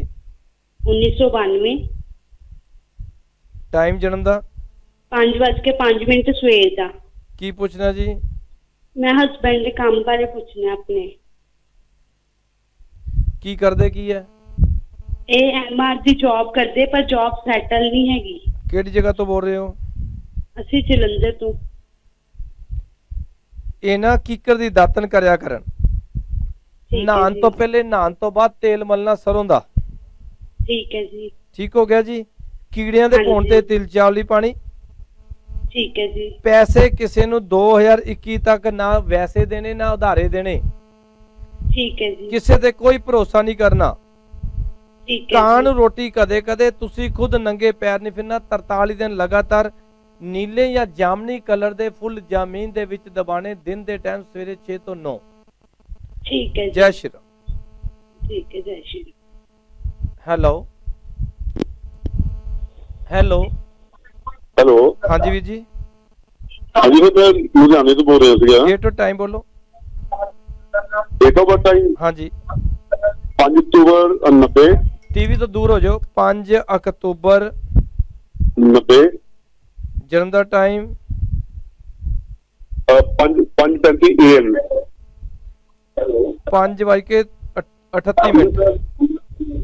1992 ਟਾਈਮ ਜਨਮ ਦਾ? 5:05 ਮਿੰਟ ਸਵੇਰ ਦਾ। ਕੀ ਪੁੱਛਣਾ ਜੀ? ਮੈਂ ਹਸਬੰਡ ਦੇ ਕੰਮ ਬਾਰੇ ਪੁੱਛਣਾ ਆਪਣੇ। ਕੀ ਕਰਦੇ ਕੀ ਹੈ? ਇਹ ਐਮਆਰ ਦੀ ਜੌਬ ਕਰਦੇ ਪਰ ਜੌਬ ਸੈਟਲ ਨਹੀਂ ਹੈਗੀ। ਕਿਹੜੀ ਜਗ੍ਹਾ ਤੋਂ ਬੋਲ ਰਹੇ ਹੋ? ਅਸੀਂ ਜਲੰਧਰ ਤੋਂ। ਇਹਨਾਂ ਕੀਕਰ ਦੀ ਦਾਤਨ ਕਰਿਆ ਕਰਨ। ਜੀ। ਤੋਂ ਪਹਿਲੇ ਨਹਾਉਣ ਤੋਂ ਬਾਅਦ ਤੇਲ ਮਲਣਾ ਸਰੋਂ ਦਾ। ਠੀਕ ਹੈ ਜੀ। ਠੀਕ ਹੋ ਗਿਆ ਜੀ? ਕੀੜਿਆਂ ਦੇ। ਪੌਣ ਤੇ ਤਿਲ ਚਾਵਲੀ ਪਾਣੀ। ਠੀਕ ਹੈ ਜੀ। ਪੈਸੇ ਕਿਸੇ ਨੂੰ 2021 ਤੱਕ ਨਾ ਵੈਸੇ ਦੇਣੇ ਨਾ ਉਧਾਰੇ ਦੇਣੇ। ਠੀਕ ਹੈ ਜੀ। ਕਿਸੇ ਤੇ ਕੋਈ ਭਰੋਸਾ ਨਹੀਂ ਕਰਨਾ। ਕਾਂ ਨੂੰ। ਰੋਟੀ ਕਦੇ ਕਦੇ ਤੁਸੀਂ ਖੁਦ ਨੰਗੇ ਪੈਰ ਨਹੀਂ ਫਿਰਨਾ 43 ਦਿਨ ਲਗਾਤਾਰ ਨੀਲੇ ਜਾਂ ਜਾਮਨੀ ਕਲਰ ਦੇ ਫੁੱਲ ਜ਼ਮੀਨ ਦੇ ਵਿੱਚ ਦਬਾਣੇ ਦਿਨ ਦੇ ਟਾਈਮ ਸਵੇਰੇ 6 ਤੋਂ 9 ਠੀਕ ਹੈ ਜੀ। ਸ਼੍ਰੀ ਰਾਮ। ਠੀਕ ਹੈ ਜੈ Shri Ram. Hello. Hello. Hello. ਹਾਂਜੀ ਵੀਰ ਜੀ। ਹਾਂਜੀ ਮੈਂ ਲੁਧਿਆਣੇ ਤੋਂ ਬੋਲ ਰਿਹਾ ਸੀਗਾ। ਡੇਟ ਟਾਈਮ ਬੋਲੋ। ਡੇਟ ਆਫ ਟਾਈਮ ਹਾਂਜੀ। 5 ਅਕਤੂਬਰ 90 ਟੀਵੀ ਤੋਂ ਦੂਰ ਹੋ ਜਾਓ। 5 ਅਕਤੂਬਰ। 90 ਜਨਮ ਦਾ ਟਾਈਮ 5 5:35 ਏਐਮ 5 ਵਜੇ ਕੇ 38 ਮਿੰਟ।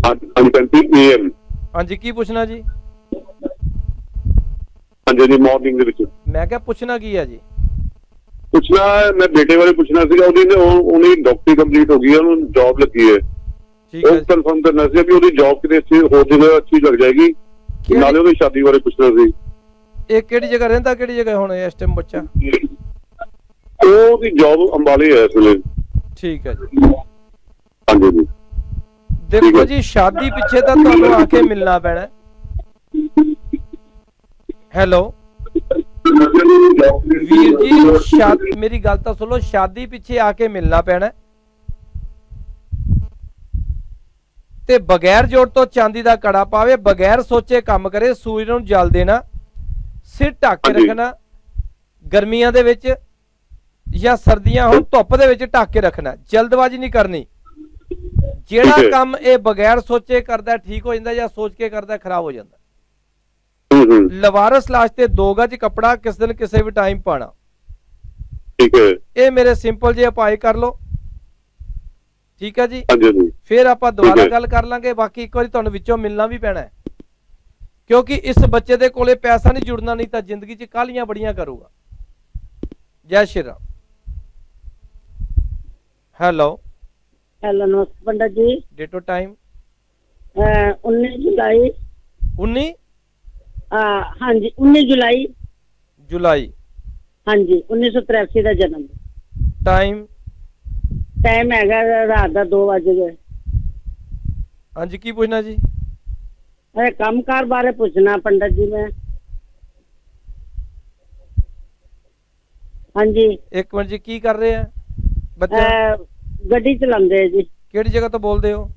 5:35 ਏਐਮ ਹਾਂਜੀ ਕੀ ਪੁੱਛਣਾ ਜੀ? ਹਾਂਜੀ ਜੀ ਮਾਰਨਿੰਗ ਦੇ ਵਿੱਚ। ਮੈਂ ਕਿਹਾ ਪੁੱਛਣਾ ਕੀ ਹੈ ਜੀ? ਪੁੱਛਣਾ ਮੈਂ ਬੇਟੇ ਬਾਰੇ ਪੁੱਛਣਾ ਸੀਗਾ। ਉਹਦੀ ਨਾ- ਉਹ- ਉਹਦੀ ਡਾਕਟਰੀ ਕੰਪਲੀਟ ਹੋ ਗਈ ਹੈ ਉਹਨੂੰ ਜੌਬ ਲੱਗੀ ਹੈ। ਉਹ ਕਨਫਰਮ ਕਰਨਾ ਸੀ ਵੀ ਉਹਦੀ ਜੌਬ ਕਿਤੇ ਅੱਛੀ ਹੋ ਜਗ੍ਹਾ ਅੱਛੀ ਲੱਗ ਜਾਏਗੀ ਨਾਲੇ ਉਹਦੀ ਸ਼ਾਦੀ ਬਾਰੇ ਪੁੱਛਣਾ ਸੀ। ਇਹ ਕਿਹੜੀ ਜਗ੍ਹਾ ਰਹਿੰਦਾ ਕਿਹੜੀ ਜਗ੍ਹਾ ਹੁਣ ਇਸ ਟਾਈਮ ਬੱਚਾ? ਉਹਦੀ ਜੌਬ ਅੰਬਾਲੇ ਹੈ ਇਸ ਵੇਲੇ। ਠੀਕ ਹੈ ਜੀ। ਹਾਂਜੀ ਜੀ। ਦੇਖੋ ਜੀ ਸ਼ਾਦੀ ਪਿੱਛੇ ਤਾਂ ਤੁਹਾਨੂੰ ਆ ਕੇ ਮਿਲਣਾ ਪੈਣਾ। ਹੈਲੋ। ਵੀਰ ਜੀ ਸ਼ਾਦੀ ਮੇਰੀ ਗੱਲ ਤਾਂ ਸੁਣੋ ਸ਼ਾਦੀ ਪਿੱਛੇ ਆ ਕੇ ਮਿਲਣਾ ਪੈਣਾ। ਤੇ ਬਗੈਰ ਜੋੜ ਤੋਂ ਚਾਂਦੀ ਦਾ ਕੜਾ ਪਾਵੇ ਬਗੈਰ ਸੋਚੇ ਕੰਮ ਕਰੇ ਸੂਰਜ ਨੂੰ ਜਲ ਦੇਣਾ ਸਿਰ ਢੱਕ ਕੇ। ਰੱਖਣਾ ਗਰਮੀਆਂ ਦੇ ਵਿੱਚ ਜਾਂ ਸਰਦੀਆਂ ਹੁਣ ਧੁੱਪ ਦੇ ਵਿੱਚ ਢੱਕ ਕੇ ਰੱਖਣਾ ਜਲਦਬਾਜ਼ੀ ਨਹੀਂ ਕਰਨੀ। ਜਿਹੜਾ। ਕੰਮ ਇਹ ਬਗੈਰ ਸੋਚੇ ਕਰਦਾ ਠੀਕ ਹੋ ਜਾਂਦਾ ਜਾਂ ਸੋਚ ਕੇ ਕਰਦਾ ਖਰਾਬ ਹੋ ਜਾਂਦਾ। ਲਵਾਰਸ ਲਾਸ਼ ਤੇ ਦੋ ਗਜ ਕੱਪੜਾ ਕਿਸ ਦਿਨ ਕਿਸੇ ਵੀ ਟਾਈਮ ਪਾਣਾ ਠੀਕ ਹੈ। ਇਹ ਮੇਰੇ ਸਿੰਪਲ ਜਿਹੇ ਉਪਾਅ ਕਰ ਲਓ। ਠੀਕ ਹੈ ਜੀ? ਹਾਂਜੀ ਜੀ ਫਿਰ ਆਪਾਂ ਦੁਬਾਰਾ। ਗੱਲ ਕਰ ਲਾਂਗੇ ਬਾਕੀ ਇੱਕ ਵਾਰੀ ਤੁਹਾਨੂੰ ਵਿੱਚੋਂ ਮਿਲਣਾ ਵੀ ਪੈਣਾ ਹੈ। ਕਿਉਂਕਿ ਇਸ ਬੱਚੇ ਦੇ ਕੋਲੇ ਪੈਸਾ ਨਹੀਂ ਜੁੜਨਾ ਨਹੀਂ ਤਾਂ ਜ਼ਿੰਦਗੀ 'ਚ ਕਾਲੀਆਂ ਬੜੀਆਂ ਕਰੂਗਾ। ਜੈ ਸ਼੍ਰੀ ਰਾਮ। ਹੈਲੋ। ਹੈਲੋ ਨਮਸਤੇ ਪੰਡਤ ਜੀ। ਡੇਟ ਟਾਈਮ ਅਹ 19 ਜੁਲਾਈ। 19 ਅਹ ਹਾਂਜੀ 19 ਜੁਲਾਈ। ਜੁਲਾਈ। ਹਾਂਜੀ 1983 ਦਾ ਜਨਮ। ਟਾਈਮ ਟਾਈਮ ਹੈਗਾ ਰਾਤ ਦਾ 2 ਵਜੇ ਗਏ। ਹਾਂਜੀ ਕੀ ਪੁੱਛਣਾ ਜੀ? ਅਰੇ ਕੰਮਕਾਰ ਬਾਰੇ ਪੁੱਛਣਾ ਪੰਡਤ ਜੀ ਮੈਂ। ਹਾਂਜੀ। ਇੱਕ ਮਿੰਟ ਜੀ ਕੀ ਕਰ ਰਹੇ ਆ ਬੱਚਾ? ਗੱਡੀ ਚਲਾਉਂਦੇ ਆ ਜੀ। ਕਿਹੜੀ ਜਗ੍ਹਾ ਤੋਂ ਬੋਲਦੇ ਹੋ?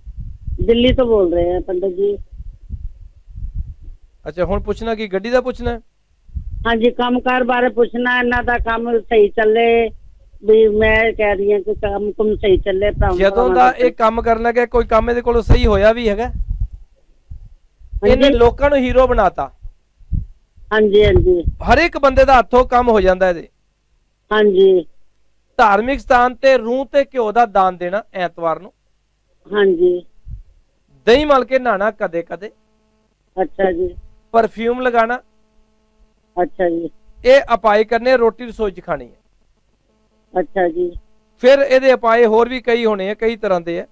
ਦਿੱਲੀ ਤੋਂ ਬੋਲ ਰਹੇ ਆ ਪੰਡਤ ਜੀ। ਅੱਛਾ ਹੁਣ ਪੁੱਛਣਾ ਕੀ? ਗੱਡੀ ਦਾ ਪੁੱਛਣਾ? ਹਾਂਜੀ ਕੰਮਕਾਰ ਬਾਰੇ ਪੁੱਛਣਾ ਇਹਨਾਂ ਦਾ ਕੰਮ ਸਹੀ ਚੱਲੇ। ਵੀ ਮੈਂ ਕਹਿ ਰਹੀ ਹਾਂ ਕਿ ਕੰਮ ਕੁਮ ਸਹੀ ਚੱਲੇ ਭਰਾਵਾਂ ਜਦੋਂ ਦਾ ਇਹ ਕੰਮ ਕਰਨ ਲੱਗਾ ਕੋਈ ਕੰਮ ਇਹਦੇ ਕੋਲੋਂ ਸਹੀ ਹੋਇਆ ਵੀ ਹੈਗਾ? ਇਹਨੇ ਲੋਕਾਂ ਨੂੰ ਹੀਰੋ ਬਣਾਤਾ। ਹਾਂਜੀ ਹਾਂਜੀ। ਹਰ ਇੱਕ ਬੰਦੇ ਦਾ ਹੱਥੋਂ ਕੰਮ ਹੋ ਜਾਂਦਾ ਇਹਦੇ। ਹਾਂਜੀ। ਧਾਰਮਿਕ ਸਥਾਨ ਤੇ ਰੂਹ ਤੇ ਘਿਓ ਦਾ ਦਾਨ ਦੇਣਾ ਐਤਵਾਰ ਨੂੰ। ਹਾਂਜੀ। ਦਹੀਂ ਮਲ ਕੇ ਨਹਾਣਾ ਕਦੇ ਕਦੇ। ਅੱਛਾ ਜੀ। ਪਰਫਿਊਮ ਲਗਾਣਾ। ਅੱਛਾ ਜੀ। ਇਹ ਅਪਾਏ ਕਰਨੇ ਰੋਟੀ ਰਸੋਈ ਚ ਖਾਣੀ ਹੈ। ਅੱਛਾ ਜੀ। ਫਿਰ ਇਹਦੇ ਅਪਾਏ ਹੋਰ ਵੀ ਕਈ ਹੋਣੇ ਆ ਕਈ ਤਰ੍ਹਾਂ ਦੇ ਆ।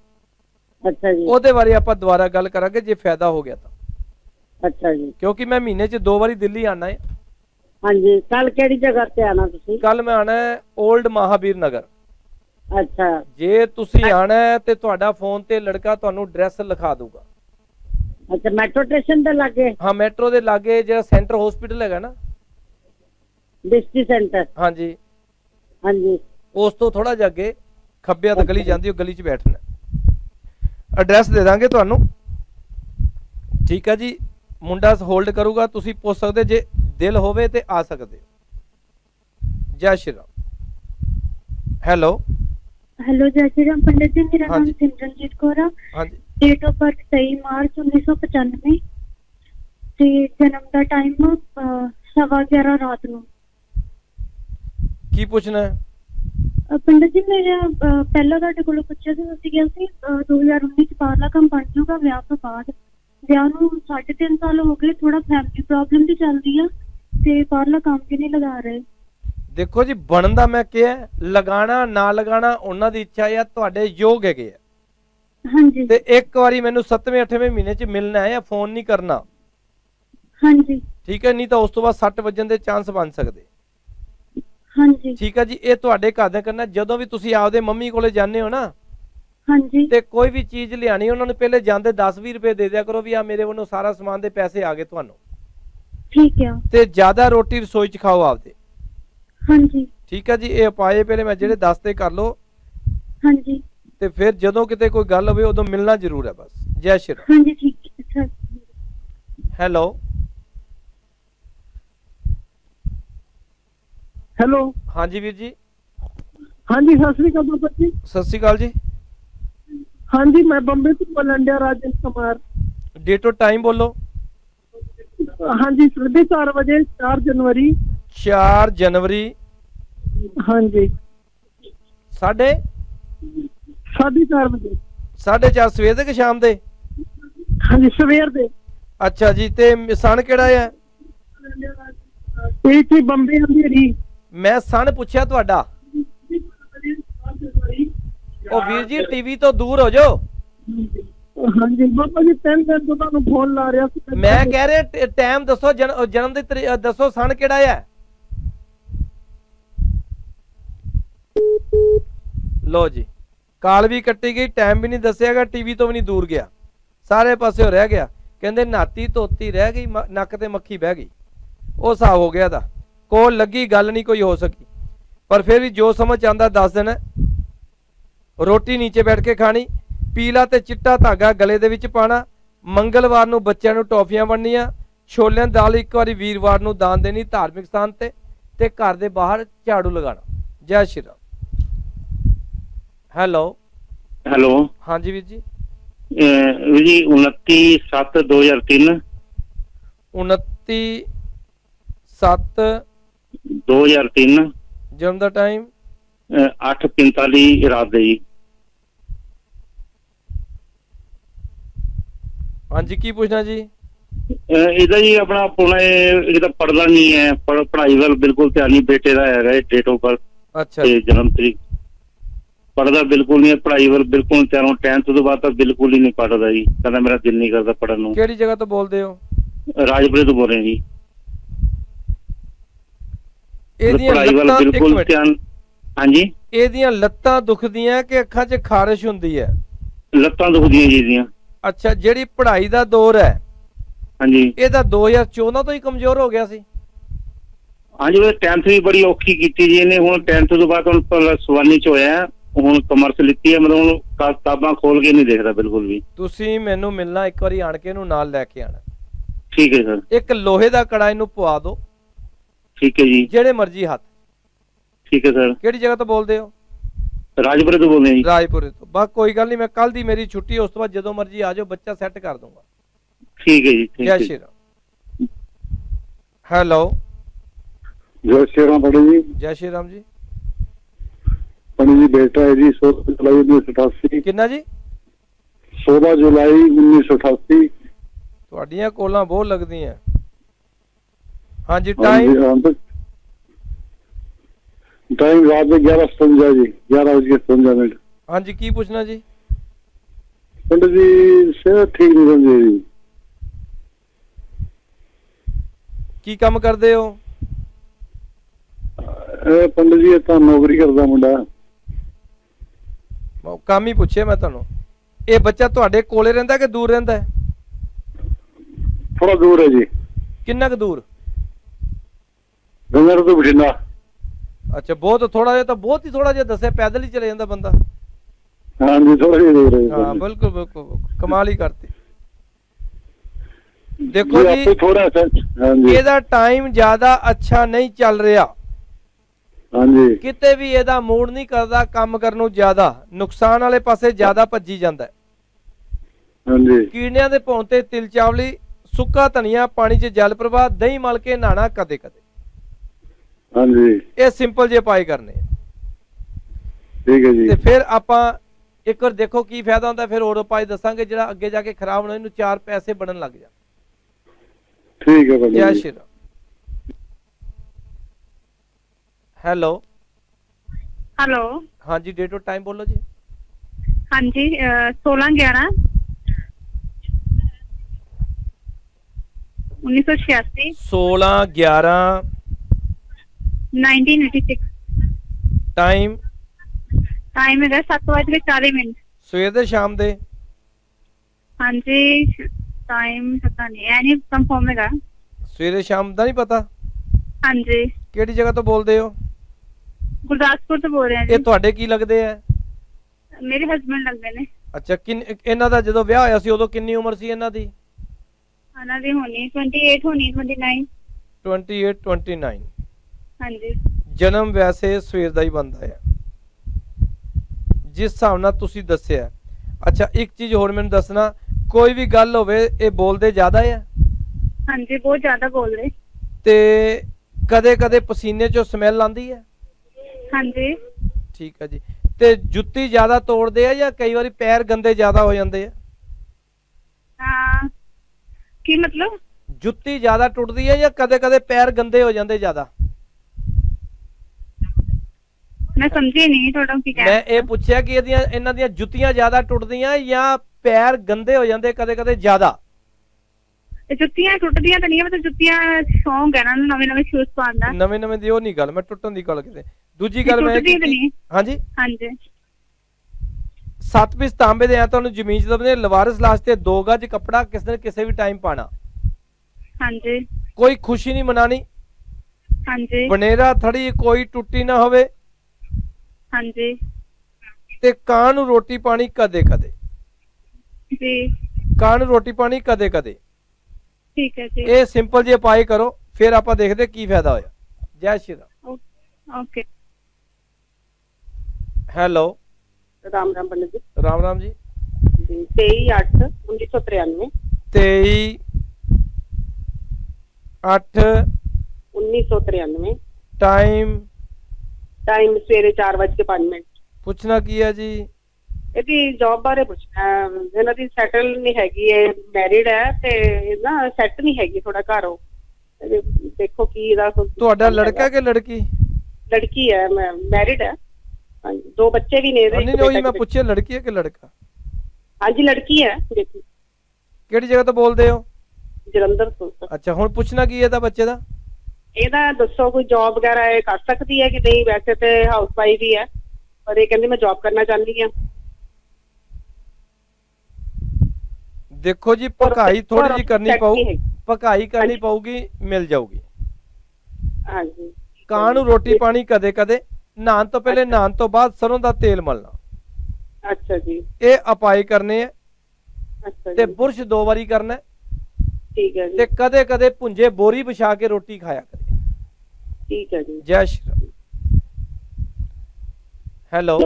ਅੱਛਾ ਜੀ। ਉਹਦੇ ਬਾਰੇ ਆਪਾਂ ਦੁਬਾਰਾ ਗੱਲ ਕਰਾਂਗੇ ਜੇ ਫਾਇਦਾ ਹੋ ਗਿਆ ਤਾਂ। ਅੱਛਾ ਜੀ। ਕਿਉਂਕਿ ਮੈਂ ਮਹੀਨੇ 'ਚ ਦੋ ਵਾਰੀ ਦਿੱਲੀ ਆਣਾ ਹੈ ਹਾਂਜੀ ਕੱਲ ਕਿਹੜੀ ਜਗ੍ਹਾ ਤੇ ਆਣਾ ਤੁਸੀਂ? ਕੱਲ ਮੈਂ ਆਣਾ ਹੈ 올ਡ ਮਹਾਵੀਰ ਨਗਰ। ਅੱਛਾ। ਜੇ ਤੁਸੀਂ ਆਣਾ ਤੇ ਤੁਹਾਡਾ ਫੋਨ ਤੇ ਲੜਕਾ ਤੁਹਾਨੂੰ ਐਡਰੈਸ ਲਿਖਾ ਦੂਗਾ ਅੱਛਾ ਮੈਟਰੋ ਸਟੇਸ਼ਨ ਦੇ ਲਾਗੇ? ਹਾਂ ਮੈਟਰੋ ਦੇ ਲਾਗੇ ਜਿਹੜਾ ਸੈਂਟਰ ਹਸਪੀਟਲ ਹੈਗਾ ਨਾ। District centre. ਹਾਂਜੀ। ਹਾਂਜੀ। ਉਸ ਤੋਂ ਥੋੜਾ ਜਿਹਾ ਅੱਗੇ ਖੱਬੇ ਹੱਥ ਗਲੀ ਜਾਂਦੀ ਉਹ ਗਲੀ 'ਚ ਬੈਠਣਾ। ਐਡਰੈਸ ਦੇ ਦਾਂਗੇ ਤੁਹਾਨੂੰ। ਠੀਕ ਹੈ ਜੀ। ਮੁੰਡਾ ਹੋਲਡ ਕਰੂਗਾ ਤੁਸੀਂ ਪੁੱਛ ਸਕਦੇ ਜੇ ਦਿਲ ਹੋਵੇ ਤੇ ਆ ਸਕਦੇ ਹੋ। ਜੈ ਸ਼੍ਰੀ ਰਾਮ। ਹੈਲੋ ਹੈਲੋ ਜੈ ਸ਼੍ਰੀ ਰਾਮ। ਪੰਡਿਤ ਜੀ ਮੇਰਾ ਨਾਮ। ਸਿਮਰਨਜੀਤ ਕੌਰ ਆ। ਹਾਂਜੀ। ਡੇਟ ਆਫ ਬਰਥ 23 ਮਾਰਚ 1995 ਤੇ ਜਨਮ ਦਾ ਟਾਈਮ ਸਵਾ 11 ਰਾਤ ਨੂੰ। ਕੀ ਪੁੱਛਣਾ ਹੈ? ਪੰਡਿਤ ਜੀ ਮੇਰਾ ਪਹਿਲਾਂ ਤੁਹਾਡੇ ਕੋਲੋਂ ਪੁੱਛਿਆ ਸੀ ਤੁਸੀਂ ਕਿਹਾ ਸੀ ਅਹ, 2019 ਚ ਬਾਹਰਲਾ ਕੰਮ ਬਣ ਜਾਊਗਾ ਵਿਆਹ ਤੋਂ ਬਾਅਦ। ਵਿਆਹ ਨੂੰ 3.5 ਸਾਲ ਹੋ ਗਏ ਥੋੜਾ ਫੈਮਿਲੀ ਪ੍ਰੋਬਲਮ ਵੀ ਚੱਲਦੀ ਆ ਤੇ ਬਾਹਰਲਾ ਕੰਮ ਵੀ ਨਹੀਂ ਲਗਾ ਰਹੇ? ਦੇਖੋ ਜੀ ਬਣਨ ਦਾ ਮੈਂ ਕਿਹਾ ਲਗਾਣਾ ਨਾ ਲਗਾਣਾ ਉਹਨਾਂ ਦੀ ਇੱਛਾ ਹੈ ਤੁਹਾਡੇ ਯੋਗ ਹੈਗੇ ਆ। ਹਾਂਜੀ। ਤੇ ਇੱਕ ਵਾਰੀ ਮੈਨੂੰ 7ਵੇਂ 8ਵੇਂ ਮਹੀਨੇ 'ਚ ਮਿਲਣਾ ਹੈ ਜਾਂ ਫੋਨ ਨਹੀਂ ਕਰਨਾ। ਹਾਂਜੀ। ਠੀਕ ਹੈ ਨਹੀਂ ਤਾਂ ਉਸ ਤੋਂ ਬਾਅਦ 60 ਵੱਜਣ ਦੇ ਚਾਂਸ ਬਣ ਸਕਦੇ। ਹਾਂਜੀ। ਠੀਕ ਹੈ ਜੀ ਇਹ ਤੁਹਾਡੇ ਘਰ ਦੇ ਕਰਨਾ ਜਦੋਂ ਵੀ ਤੁਸੀਂ ਆਪਦੇ ਮੰਮੀ ਕੋਲੇ ਜਾਂਦੇ ਹੋ ਨਾ ਹਾਂਜੀ। ਤੇ ਕੋਈ ਵੀ ਚੀਜ਼ ਲਿਆਣੀ ਉਹਨਾਂ ਨੂੰ ਪਹਿਲੇ ਜਾਂਦੇ 10-20 ਰੁਪਏ ਦੇ ਦਿਆ ਕਰੋ ਵੀ ਆ ਮੇਰੇ ਵੱਲੋਂ ਸਾਰਾ ਸਮਾਨ ਦੇ ਪੈਸੇ ਆ ਗਏ ਤੁਹਾਨੂੰ। ਠੀਕ ਆ। ਤੇ ਜ਼ਿਆਦਾ ਰੋਟੀ ਰਸੋਈ 'ਚ ਖਾਓ ਆਪਦੇ। ਹਾਂਜੀ। ਠੀਕ ਹੈ ਜੀ ਇਹ ਉਪਾਏ ਪਹਿਲੇ ਮੈਂ ਜਿਹੜੇ ਦੱਸਦੇ ਕਰ ਲਓ। ਹਾਂਜੀ। ਤੇ ਫਿਰ ਜਦੋਂ ਕਿਤੇ ਕੋਈ ਗੱਲ ਹੋਵੇ ਉਦੋਂ ਮਿਲਣਾ ਜ਼ਰੂਰ ਹੈ ਬਸ। ਜੈ ਸ਼੍ਰੀ ਰਾਮ। ਹਾਂਜੀ ਠੀਕ ਹੈ ਸਰ ਹੈਲੋ। ਹੈਲੋ। ਹਾਂਜੀ ਵੀਰ ਜੀ। ਹਾਂਜੀ ਸਤਿ ਸ੍ਰੀ ਅਕਾਲ ਬਾਬਾ ਜੀ। ਸਤਿ ਸ਼੍ਰੀ ਅਕਾਲ ਜੀ। ਹਾਂਜੀ ਮੈਂ ਬੰਬੇ ਤੋਂ ਬੋਲਣ ਡਿਆ ਰਾਜੇਸ਼ ਕੁਮਾਰ ਡੇਟ ਔਰ ਟਾਈਮ ਬੋਲੋ। ਹਾਂਜੀ 4:30 ਵਜੇ 4 ਜਨਵਰੀ। 4 ਜਨਵਰੀ। ਹਾਂਜੀ। ਸਾਢੇ? 4:30 ਵਜੇ। 4:30 ਸਵੇਰ ਦੇ ਕਿ ਸ਼ਾਮ ਦੇ? ਹਾਂਜੀ ਸਵੇਰ ਦੇ। ਅੱਛਾ ਜੀ ਤੇ ਸਣ ਕਿਹੜਾ ਹੈ ਇਹ ਕੀ ਬੰਬੇ ਅੰਧੇਰੀ ਮੈਂ ਸਣ ਪੁੱਛਿਆ ਤੁਹਾਡਾ। ਉਹ ਵੀਰ ਜੀ ਟੀਵੀ ਤੋਂ ਦੂਰ ਹੋ ਜਾਓ। ਹਾਂਜੀ ਬਾਬਾ ਜੀ ਤਿੰਨ ਦਿਨ ਤੋਂ ਤੁਹਾਨੂੰ ਫੋਨ ਲਾ ਰਿਹਾ ਸੀ। ਮੈਂ ਕਹਿ ਰਿਹਾ ਟਾਈਮ ਦੱਸੋ ਜਨਮ ਦੀ ਦੱਸੋ ਸਣ ਕਿਹੜਾ ਹੈ ਲੋ ਜੀ ਕਾਲ ਵੀ ਕੱਟੀ ਗਈ ਟਾਈਮ ਵੀ ਨਹੀਂ ਦੱਸਿਆਗਾ ਟੀਵੀ ਤੋਂ ਵੀ ਨਹੀਂ ਦੂਰ ਗਿਆ। ਸਾਰੇ ਪਾਸੇ ਰਹਿ ਗਿਆ। ਕਹਿੰਦੇ ਨਾਤੀ ਧੋਤੀ ਰਹਿ ਗਈ ਨੱਕ ਤੇ ਮੱਖੀ ਬਹਿ ਗਈ। ਉਹ ਹਿਸਾਬ ਹੋ ਗਿਆ ਦਾ ਕੋਲ ਲੱਗੀ ਗੱਲ ਨਹੀਂ ਕੋਈ ਹੋ ਸਕੀ। ਪਰ ਫਿਰ ਵੀ ਜੋ ਸਮਝ ਆਂਦਾ ਦੱਸ ਦੇਣਾ। ਰੋਟੀ ਨੀਚੇ ਬੈਠ ਕੇ ਖਾਣੀ ਪੀਲਾ ਤੇ ਚਿੱਟਾ ਧਾਗਾ ਗਲੇ ਦੇ ਵਿੱਚ ਪਾਣਾ ਮੰਗਲਵਾਰ ਨੂੰ ਬੱਚਿਆਂ ਨੂੰ ਟੌਫੀਆਂ ਵੰਡਣੀਆਂ ਛੋਲਿਆਂ ਦੀ ਦਾਲ ਇੱਕ ਵਾਰੀ ਵੀਰਵਾਰ ਨੂੰ ਦਾਨ ਦੇਣੀ ਧਾਰਮਿਕ ਸਥਾਨ ਤੇ ਤੇ ਘਰ ਦੇ ਬਾਹਰ ਝਾੜੂ ਲਗਾਉਣਾ। ਜੈ ਸ਼੍ਰੀ ਰਾਮ। ਹੈਲੋ। ਹੈਲੋ। ਹਾਂਜੀ ਵੀਰ ਜੀ। ਵੀਰ ਜੀ 29 7 2003 29 7 2003 ਜਨਮ ਦਾ ਟਾਈਮ 8:45 ਰਾਤ ਦੇ ਜੀ। ਹਾਂਜੀ ਕੀ ਪੁੱਛਣਾ ਜੀ? ਇਹਦਾ ਜੀ ਆਪਣਾ ਪੁਣਾ ਇਹ ਤਾਂ ਪੜਦਾ ਨਹੀਂ ਹੈ ਪੜ੍ਹ- ਪੜ੍ਹਾਈ ਵੱਲ ਬਿਲਕੁਲ ਧਿਆਨ ਨਹੀਂ ਬੇਟੇ ਦਾ ਹੈਗਾ ਡੇਟ ਆਫ ਬਰਥ ਅੱਛਾ। ਤੇ ਜਨਮ ਤਰੀਕ। ਪੜਦਾ ਬਿਲਕੁਲ ਨਹੀਂ ਹੈ ਪੜ੍ਹਾਈ ਵੱਲ ਬਿਲਕੁਲ ਧਿਆਨ 10th ਤੋਂ ਬਾਅਦ ਤਾਂ ਬਿਲਕੁਲ ਹੀ ਨਹੀਂ ਪੜਦਾ ਜੀ। ਕਹਿੰਦਾ ਮੇਰਾ ਦਿਲ ਨਹੀਂ ਕਰਦਾ ਪੜਨ ਨੂੰ। ਕਿਹੜੀ ਜਗ੍ਹਾ ਤੋਂ ਬੋਲਦੇ ਹੋ? ਰਾਜਪੁਰੇ ਤੋਂ ਬੋਲ ਰਹੇ ਜੀ। ਇਹਦੀਆਂ ਲੱਤਾਂ ਬਿਲਕੁਲ ਧਿਆਨ ਹਾਂਜੀ? ਇਹਦੀਆਂ ਲੱਤਾਂ ਦੁਖਦੀਆਂ ਕਿ ਅੱਖਾਂ 'ਚ ਖਾਰਿਸ਼ ਹੁੰਦੀ ਹੈ? ਲੱਤਾਂ ਦੁਖਦੀਆਂ ਜੀ ਇਹਦੀਆਂ। ਅੱਛਾ ਜਿਹੜੀ ਪੜ੍ਹਾਈ ਦਾ ਦੌਰ ਹੈ ਹਾਂਜੀ। ਇਹਦਾ 2014 ਤੋਂ ਹੀ ਕਮਜ਼ੋਰ ਹੋ ਗਿਆ ਸੀ। ਹਾਂਜੀ ਉਹ 10th ਵੀ ਬੜੀ ਔਖੀ ਕੀਤੀ ਜੀ ਇਹਨੇ। ਹੁਣ 10th ਤੋਂ ਬਾਅਦ ਹੁਣ ਪਲੱਸ 1 ਚ ਹੋਇਆ। ਹੁਣ ਕਮਰਸ ਲਿੱਤੀ ਹੈ ਮਤਲਬ ਹੁਣ ਕਿਤਾਬਾਂ ਖੋਲ ਕੇ ਨਹੀਂ ਦੇਖਦਾ ਬਿਲਕੁਲ ਵੀ। ਤੁਸੀਂ ਮੈਨੂੰ ਮਿਲਣਾ ਇੱਕ ਵਾਰੀ ਆਣ ਕੇ ਇਹਨੂੰ ਨਾਲ ਲੈ ਕੇ ਆਣਾ। ਠੀਕ ਹੈ ਸਰ। ਇੱਕ ਲੋਹੇ ਦਾ ਕੜਾ ਇਹਨੂੰ ਪਵਾ ਦਿਓ। ਠੀਕ ਹੈ ਜੀ। ਜਿਹੜੇ ਮਰਜ਼ੀ ਹੱਥ। ਠੀਕ ਹੈ ਸਰ। ਕਿਹੜੀ ਜਗ੍ਹਾ ਤੋਂ ਬੋਲਦੇ ਹੋ? ਰਾਜਪੁਰੇ ਤੋਂ ਬੋਲਦੇ ਹਾਂ ਜੀ। ਰਾਜਪੁਰੇ ਤੋਂ। ਬਸ ਕੋਈ ਗੱਲ ਨਹੀਂ ਮੈਂ ਕੱਲ ਦੀ ਮੇਰੀ ਛੁੱਟੀ ਉਸ ਤੋਂ ਬਾਅਦ ਜਦੋਂ ਮਰਜ਼ੀ ਆ ਜਾਓ ਬੱਚਾ ਸੈੱਟ ਕਰ ਦੂੰਗਾ। ਠੀਕ ਹੈ ਜੀ ਜੈ ਸ਼੍ਰੀ ਰਾਮ। ਹੈਲੋ। ਜੈ ਸ਼੍ਰੀ ਰਾਮ ਬੜੀ ਜੀ। ਜੈ ਸ਼੍ਰੀ ਰਾਮ ਜੀ। ਬੜੀ ਜੀ ਬੇਟਾ ਹੈ ਜੀ 16 ਜੁਲਾਈ 1988 ਕਿੰਨਾ ਜੀ? 16 ਜੁਲਾਈ 1988 ਤੁਹਾਡੀਆਂ ਕੋਲਾਂ ਬਹੁਤ ਲੱਗਦੀਆਂ। ਹਾਂਜੀ ਟਾਈਮ ਟਾਈਮ ਰਾਤ ਦੇ 11:57 ਜੀ 11 ਵਜੇ 57 ਮਿੰਟ। ਹਾਂਜੀ ਕੀ ਪੁੱਛਣਾ ਜੀ? ਪੰਡਤ ਜੀ ਸਿਹਤ ਠੀਕ ਨਹੀਂ ਰਹਿੰਦੀ ਜੀ। ਕੀ ਕੰਮ ਕਰਦੇ ਹੋ? ਇਹ ਪੰਡਤ ਜੀ ਇਹ ਤਾਂ ਨੌਕਰੀ ਕਰਦਾ ਮੁੰਡਾ। ਕੰਮ ਹੀ ਪੁੱਛਿਆ ਮੈਂ ਤੁਹਾਨੂੰ। ਇਹ ਬੱਚਾ ਤੁਹਾਡੇ ਕੋਲੇ ਰਹਿੰਦਾ ਕਿ ਦੂਰ ਰਹਿੰਦਾ ਹੈ? ਥੋੜਾ ਦੂਰ ਹੈ ਜੀ। ਕਿੰਨਾ ਕੁ ਦੂਰ? ਗੰਗਰ ਤੋਂ ਬਠਿੰਡਾ। ਅੱਛਾ ਬਹੁਤ ਥੋੜਾ ਜਿਹਾ ਤਾਂ ਬਹੁਤ ਹੀ ਥੋੜਾ ਜਿਹਾ ਦੱਸਿਆ ਪੈਦਲ ਹੀ ਚਲੇ ਜਾਂਦਾ ਬੰਦਾ। ਹਾਂਜੀ ਥੋੜਾ ਜਿਹਾ ਦੂਰ ਹੈ। ਜੀ। ਹਾਂ ਬਿਲਕੁਲ ਬਿਲਕੁਲ। ਕਮਾਲ ਹੀ ਕਰਤੀ। ਦੇਖੋ ਜੀ ਜੀ ਥੋੜਾ ਹਾਂਜੀ। ਇਹਦਾ ਟਾਈਮ ਜ਼ਿਆਦਾ ਅੱਛਾ ਨਹੀਂ ਚੱਲ ਰਿਹਾ। ਹਾਂਜੀ। ਕਿਤੇ ਵੀ ਇਹਦਾ ਮੂਡ ਨਹੀਂ ਕਰਦਾ ਕੰਮ ਕਰਨ ਨੂੰ ਜ਼ਿਆਦਾ। ਨੁਕਸਾਨ ਵਾਲੇ ਪਾਸੇ ਜ਼ਿਆਦਾ ਭੱਜੀ ਜਾਂਦਾ ਹੈ। ਹਾਂਜੀ। ਕੀੜਿਆਂ ਦੇ ਭੌਂ ਤੇ ਤਿਲ ਚਾਵਲੀ ਸੁੱਕਾ ਧਨੀਆ ਪਾਣੀ 'ਚ ਜਲ ਪ੍ਰਵਾਹ ਦਹੀਂ ਮਲ ਕੇ ਨਹਾਣਾ ਕਦੇ ਕਦੇ ਹਾਂਜੀ। ਇਹ ਸਿੰਪਲ ਜੇ ਪਾਏ ਕਰਨੇ ਆ। ਠੀਕ ਹੈ ਜੀ। ਤੇ ਫਿਰ ਆਪਾਂ ਇੱਕ ਵਾਰ ਦੇਖੋ ਕੀ ਫਾਇਦਾ ਹੁੰਦਾ ਫਿਰ ਹੋਰ ਉਪਾਅ ਦੱਸਾਂਗੇ ਜਿਹੜਾ ਅੱਗੇ ਜਾ ਕੇ ਖਰਾਬ ਹੋਣਾ ਇਹਨੂੰ ਚਾਰ ਪੈਸੇ ਬਣਨ ਲੱਗ ਜਾ। ਠੀਕ ਹੈ ਪੰਡਤ ਜੈ ਜੀ ਸ਼੍ਰੀ ਰਾਮ। ਹੈਲੋ। ਹੈਲੋ। ਹਾਂਜੀ ਡੇਟ ਔਰ ਟਾਈਮ ਬੋਲੋ ਜੀ। ਹਾਂਜੀ 16 11 1986 16 11 1986 ਟਾਈਮ ਟਾਈਮ ਹੈਗਾ 7:40 ਮਿੰਟ। ਸਵੇਰ ਦੇ ਸ਼ਾਮ ਦੇ? ਹਾਂਜੀ ਟਾਈਮ ਪਤਾ ਨਹੀਂ ਐ ਨਹੀਂ ਕੰਫਰਮ ਹੈਗਾ। ਸਵੇਰੇ ਸ਼ਾਮ ਦਾ ਨਹੀਂ ਪਤਾ? ਹਾਂਜੀ। ਕਿਹੜੀ ਜਗ੍ਹਾ ਤੋਂ ਬੋਲਦੇ ਹੋ? ਗੁਰਦਾਸਪੁਰ ਤੋਂ ਬੋਲ ਰਹੇ ਹਾਂ ਇਹ ਜੀ ਤੁਹਾਡੇ ਕੀ ਲੱਗਦੇ ਆ? ਮੇਰੇ ਹਸਬੰਡ ਲੱਗਦੇ ਨੇ। ਅੱਛਾ ਕਿੰਨ ਇਹਨਾਂ ਦਾ ਜਦੋਂ ਵਿਆਹ ਹੋਇਆ ਸੀ ਉਦੋਂ ਕਿੰਨੀ ਉਮਰ ਸੀ ਇਹਨਾਂ ਦੀ? ਉਹਨਾਂ ਦੀ ਹੋਣੀ 28 ਹੋਣੀ 29 28 29 ਹਾਂਜੀ। ਜਨਮ ਵੈਸੇ ਸਵੇਰ ਦਾ ਹੀ ਬੰਦਾ ਹੈ ਜਿਸ ਹਿਸਾਬ ਨਾਲ ਤੁਸੀਂ ਦੱਸਿਆ। ਅੱਛਾ ਇੱਕ ਚੀਜ਼ ਹੋਰ ਮੈਨੂੰ ਦੱਸਣਾ ਕੋਈ ਵੀ ਗੱਲ ਹੋਵੇ ਇਹ ਬੋਲਦੇ ਜ਼ਿਆਦਾ ਆ? ਹਾਂਜੀ ਬਹੁਤ ਜ਼ਿਆਦਾ ਬੋਲ ਰਹੇ ਤੇ ਕਦੇ ਕਦੇ ਪਸੀਨੇ ਚੋਂ ਸਮੈਲ ਆਉਂਦੀ ਹੈ ਹਾਂਜੀ। ਠੀਕ ਹੈ ਜੀ। ਤੇ ਜੁੱਤੀ ਜ਼ਿਆਦਾ ਤੋੜਦੇ ਆ ਜਾਂ ਕਈ ਵਾਰੀ ਪੈਰ ਗੰਦੇ ਜ਼ਿਆਦਾ ਹੋ ਜਾਂਦੇ ਆ? ਹਾਂ। ਕੀ ਮਤਲਬ? ਜੁੱਤੀ ਜ਼ਿਆਦਾ ਟੁੱਟਦੀ ਹੈ ਜਾਂ ਕਦੇ ਕਦੇ ਪੈਰ ਗੰਦੇ ਹੋ ਜਾਂਦੇ ਜ਼ਿਆਦਾ? ਮੈਂ ਸਮਝੀ ਨਹੀਂ ਤੁਹਾਡਾ ਕੀ ਕਹਿ ਮੈਂ ਇਹ ਪੁੱਛਿਆ ਕਿ ਇਹਦੀਆਂ ਇਹਨਾਂ ਦੀਆਂ ਜੁੱਤੀਆਂ ਜ਼ਿਆਦਾ ਟੁੱਟਦੀਆਂ ਜਾਂ ਪੈਰ ਗੰਦੇ ਹੋ ਜਾਂਦੇ ਕਦੇ ਕਦੇ ਜ਼ਿਆਦਾ ਜੁੱਤੀਆਂ ਟੁੱਟਦੀਆਂ ਤਾਂ ਨਹੀਂ ਮਤਲਬ ਜੁੱਤੀਆਂ ਸ਼ੌਂਕ ਹੈ ਨਾ ਨਵੇਂ ਨਵੇਂ ਸ਼ੂਜ਼ ਪਾਉਣ ਦਾ। ਨਵੇਂ ਨਵੇਂ ਦੀ ਉਹ ਨਹੀਂ ਗੱਲ ਮੈਂ ਟੁੱਟਣ ਦੀ ਗੱਲ ਕਿਤੇ। ਦੂਜੀ ਗੱਲ ਮੈਂ ਹਾਂਜੀ? ਹਾਂਜੀ। ਸੱਤ ਪੀਸ ਤਾਂਬੇ ਦੇ ਆ ਤੁਹਾਨੂੰ ਜ਼ਮੀਨ ਚ ਦਬਨੇ ਲਵਾਰਿਸ ਲਾਸ਼ ਤੇ ਦੋ ਗਜ ਕੱਪੜਾ ਕਿਸ ਦਿਨ ਕਿਸੇ ਵੀ ਟਾਈਮ ਪਾਣਾ ਹਾਂਜੀ। ਕੋਈ ਖੁਸ਼ੀ ਨਹੀਂ ਮਨਾਣੀ ਹਾਂਜੀ। ਬਨੇਰਾ ਥੜੀ ਕੋਈ ਟੁੱਟੀ ਨਾ ਹੋਵੇ। ਹਾਂਜੀ। ਤੇ ਕਾਂ ਨੂੰ ਰੋਟੀ ਪਾਣੀ ਕਦੇ ਕਦੇ? ਜੀ। ਕਾਂ ਨੂੰ ਰੋਟੀ ਪਾਣੀ ਕਦੇ ਕਦੇ? ਠੀਕ ਹੈ ਜੀ। ਇਹ ਸਿੰਪਲ ਜਿਹੇ ਪਾਏ ਕਰੋ ਫਿਰ ਆਪਾਂ ਦੇਖਦੇ ਕੀ ਫਾਇਦਾ ਹੋਇਆ। ਜੈ ਸ਼੍ਰੀ ਰਾਮ। ਓਕੇ। ਹੈਲੋ। ਰਾਮ ਰਾਮ ਪੰਡਿਤ ਜੀ। ਰਾਮ ਰਾਮ ਜੀ। ਜੀ 23 8 1993 23 8 1993 ਟਾਈਮ ਟਾਈਮ ਸਵੇਰੇ 4:05 ਮਿੰਟ। ਪੁੱਛਣਾ ਕੀ ਹੈ ਜੀ? ਇਹਦੀ ਜੌਬ ਬਾਰੇ ਪੁੱਛਣਾ। ਇਹਨਾਂ ਦੀ ਸੈਟਲ ਨਹੀਂ ਹੈਗੀ ਇਹ ਮੈਰਿਡ ਹੈ ਤੇ ਇਹ ਨਾ ਸੈੱਟ ਨਹੀਂ ਹੈਗੀ ਥੋੜਾ ਘਰੋਂ ਤੇ ਦੇਖੋ ਕੀ ਇਹਦਾ ਤੁਹਾਡਾ ਲੜਕਾ। ਕਿ ਲੜਕੀ? ਲੜਕੀ ਹੈ ਮੈਂ ਮੈਰਿਡ ਹੈ। ਹਾਂਜੀ ਦੋ ਬੱਚੇ ਵੀ ਨੇ ਇਹਦੇ ਨਹੀਂ ਨਹੀਂ ਉਹੀ ਮੈਂ ਪੁੱਛਿਆ ਲੜਕੀ ਹੈ ਕਿ ਲੜਕਾ? ਹਾਂਜੀ ਲੜਕੀ ਹੈ ਦੇਖੀ। ਕਿਹੜੀ ਜਗ੍ਹਾ ਤੋਂ ਬੋਲਦੇ ਹੋ? ਜਲੰਧਰ ਤੋਂ। ਅੱਛਾ ਹੁਣ ਪੁੱਛਣਾ ਕੀ ਹੈ ਇਹਦਾ ਬੱਚੇ ਦਾ? ਇਹਦਾ ਦੱਸੋ ਕੋਈ ਜੌਬ ਵਗੈਰਾ ਇਹ ਕਰ ਸਕਦੀ ਹੈ ਕਿ ਨਹੀਂ? ਵੈਸੇ ਤੇ ਹਾਊਸ ਵਾਈਫ ਹੀ ਹੈ ਪਰ ਇਹ ਕਹਿੰਦੀ ਮੈਂ ਜੌਬ ਕਰਨਾ ਚਾਹੁੰਦੀ ਹਾਂ। ਦੇਖੋ ਜੀ ਪਕਾਈ ਥੋੜੀ ਜੀ ਕਰਨੀ ਪਊ। ਪਕਾਈ ਕਰਨੀ ਪਊਗੀ ਮਿਲ ਜਾਊਗੀ। ਹਾਂਜੀ। ਕਾਂ ਨੂੰ ਰੋਟੀ ਪਾਣੀ ਕਦੇ ਕਦੇ ਨਹਾਉਣ ਤੋਂ ਪਹਿਲੇ ਨਹਾਉਣ ਤੋਂ ਬਾਅਦ ਸਰੋਂ ਦਾ ਤੇਲ ਮਲਣਾ। ਅੱਛਾ ਜੀ। ਇਹ ਅਪਾਈ ਕਰਨੇ ਆ। ਅੱਛਾ ਤੇ ਬੁਰਸ਼ ਦੋ ਵਾਰੀ ਕਰਨਾ। ਠੀਕ ਹੈ ਜੀ। ਤੇ ਕਦੇ ਕਦੇ ਭੁੰਜੇ ਬੋਰੀ ਵਿਛਾ ਕੇ ਰੋਟੀ ਖਾਇਆ ਕਰੇ। ਠੀਕ ਹੈ ਜੀ ਜੈ ਸ਼੍ਰੀ ਰਾਮ ਹੈਲੋ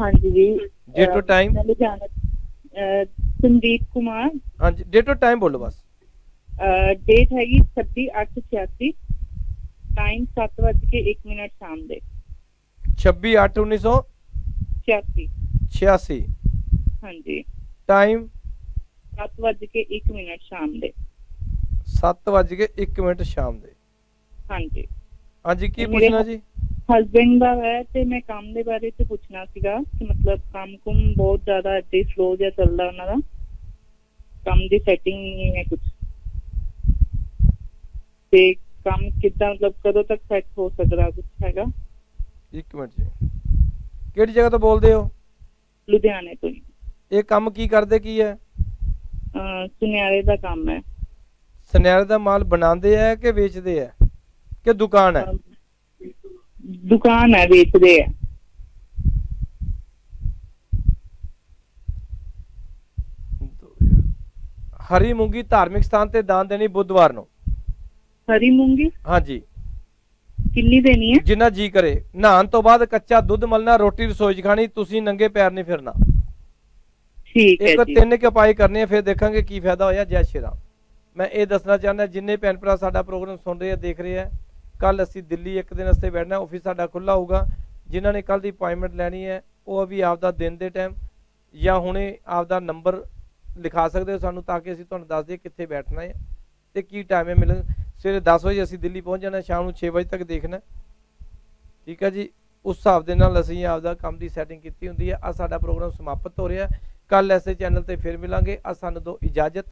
ਹਾਂਜੀ ਜੀ Date to time? ਮੈਂ ਲੁਧਿਆਣਾ ਅਹ, ਸੰਦੀਪ ਕੁਮਾਰ ਹਾਂਜੀ ਡੇਟ ਆਫ ਟਾਈਮ ਬੋਲੋ ਬਸ ਡੇਟ ਹੈਗੀ 26/8/86 ਟਾਈਮ 7:01 ਮਿੰਟ ਸ਼ਾਮ ਦੇ 26 8 1986 86 ਹਾਂਜੀ ਟਾਈਮ 7:01 ਮਿੰਟ ਸ਼ਾਮ ਦੇ 7 ਵਜ ਕੇ 1 ਮਿੰਟ ਸ਼ਾਮ ਦੇ ਹਾਂਜੀ। ਹਾਂਜੀ ਕੀ ਪੁੱਛਣਾ ਜੀ? ਹਸਬੈਂਡ ਦਾ ਹੈ ਤੇ ਮੈਂ ਕੰਮ ਦੇ ਬਾਰੇ ਤੇ ਪੁੱਛਣਾ ਸੀਗਾ ਕਿ ਮਤਲਬ ਕੰਮ ਕੁਮ ਬਹੁਤ ਜ਼ਿਆਦਾ ਇੱਥੇ ਸਲੋ ਜਿਹਾ ਚੱਲਦਾ ਉਹਨਾਂ ਦਾ। ਕੰਮ ਦੀ ਸੈਟਿੰਗ ਨਹੀਂ ਹੈ ਕੁਝ ਤੇ ਕੰਮ ਕਿੱਦਾਂ ਮਤਲਬ ਕਦੋਂ ਤੱਕ ਸੈੱਟ ਹੋ ਸਕਦਾ ਕੁਝ ਹੈਗਾ? 1 ਮਿੰਟ ਜੀ। ਕਿਹੜੀ ਜਗ੍ਹਾ ਤੋਂ ਬੋਲਦੇ ਹੋ? ਲੁਧਿਆਣੇ ਤੋਂ ਇਹ ਕੰਮ ਕੀ ਕਰਦੇ ਕੀ ਹੈ? ਸੁਨਿਆਰੇ ਦਾ ਕੰਮ ਹੈ। ਸੁਨਿਆਰੇ ਦਾ ਮਾਲ ਬਣਾਉਂਦੇ ਆ ਕਿ ਵੇਚਦੇ ਆ ਕਿ ਦੁਕਾਨ ਹੈ? ਦੁਕਾਨ ਹੈ ਵੇਚਦੇ ਆ। ਹਰੀ ਮੂੰਗੀ ਧਾਰਮਿਕ ਸਥਾਨ ਤੇ ਦਾਨ ਦੇਣੀ ਬੁੱਧਵਾਰ ਨੂੰ। ਹਰੀ ਮੂੰਗੀ? ਹਾਂਜੀ। ਕਿੰਨੀ ਦੇਣੀ ਹੈ? ਜਿੰਨਾ ਜੀ ਕਰੇ। ਨਹਾਉਣ ਤੋਂ ਬਾਅਦ ਕੱਚਾ ਦੁੱਧ ਮਲਣਾ ਰੋਟੀ ਰਸੋਈ 'ਚ ਖਾਣੀ ਤੁਸੀਂ ਨੰਗੇ ਪੈਰ ਨਹੀਂ ਫਿਰਨਾ। ਠੀਕ ਹੈ ਇੱਕ ਤਿੰਨ ਕਪਾਈ ਕਰਨੀ ਹੈ ਫਿਰ ਦੇਖਾਂਗੇ ਕੀ ਫਾਇਦਾ ਹੋਇਆ। ਜੈ ਸ਼੍ਰੀ ਰਾਮ। ਮੈਂ ਇਹ ਦੱਸਣਾ ਚਾਹੁੰਦਾ ਜਿੰਨੇ ਭੈਣ ਭਰਾ ਸਾਡਾ ਪ੍ਰੋਗਰਾਮ ਸੁਣ ਰਹੇ ਆ ਦੇਖ ਰਹੇ ਆ ਕੱਲ ਅਸੀਂ ਦਿੱਲੀ ਇੱਕ ਦਿਨ ਵਾਸਤੇ ਬੈਠਣਾ ਆਫਿਸ ਸਾਡਾ ਖੁੱਲਾ ਹੋਊਗਾ। ਜਿਨ੍ਹਾਂ ਨੇ ਕੱਲ ਦੀ ਅਪਾਇੰਟਮੈਂਟ ਲੈਣੀ ਹੈ, ਉਹ ਅਭੀ ਆਪਦਾ ਦਿਨ ਦੇ ਟਾਈਮ ਜਾਂ ਹੁਣੇ ਆਪਦਾ ਨੰਬਰ ਲਿਖਾ ਸਕਦੇ ਹੋ ਸਾਨੂੰ ਤਾਂ ਕਿ ਅਸੀਂ ਤੁਹਾਨੂੰ ਦੱਸ ਦਈਏ ਕਿੱਥੇ ਬੈਠਣਾ ਹੈ ਤੇ ਕੀ ਟਾਈਮ ਹੈ ਮਿਲਣ। ਸਵੇਰੇ 10 ਵਜੇ ਅਸੀਂ ਦਿੱਲੀ ਪਹੁੰਚ ਜਾਣਾ, ਸ਼ਾਮ ਨੂੰ 6 ਵਜੇ ਤੱਕ ਦੇਖਣਾ। ਠੀਕ ਹੈ ਜੀ? ਉਸ ਹਿਸਾਬ ਦੇ ਨਾਲ ਅਸੀਂ ਆਪਦਾ ਕੰਮ ਦੀ ਸੈਟਿੰਗ ਕੀਤੀ ਹੁੰਦੀ ਹੈ। ਆ ਸਾਡਾ ਪ੍ਰੋਗਰਾਮ ਸਮਾਪਤ ਹੋ ਰਿਹਾ ਕੱਲ ਐਸੇ ਚੈਨਲ ਤੇ ਫਿਰ ਮਿਲਾਂਗੇ। ਆ ਸਾਨੂੰ ਦੋ ਇਜਾਜ਼ਤ।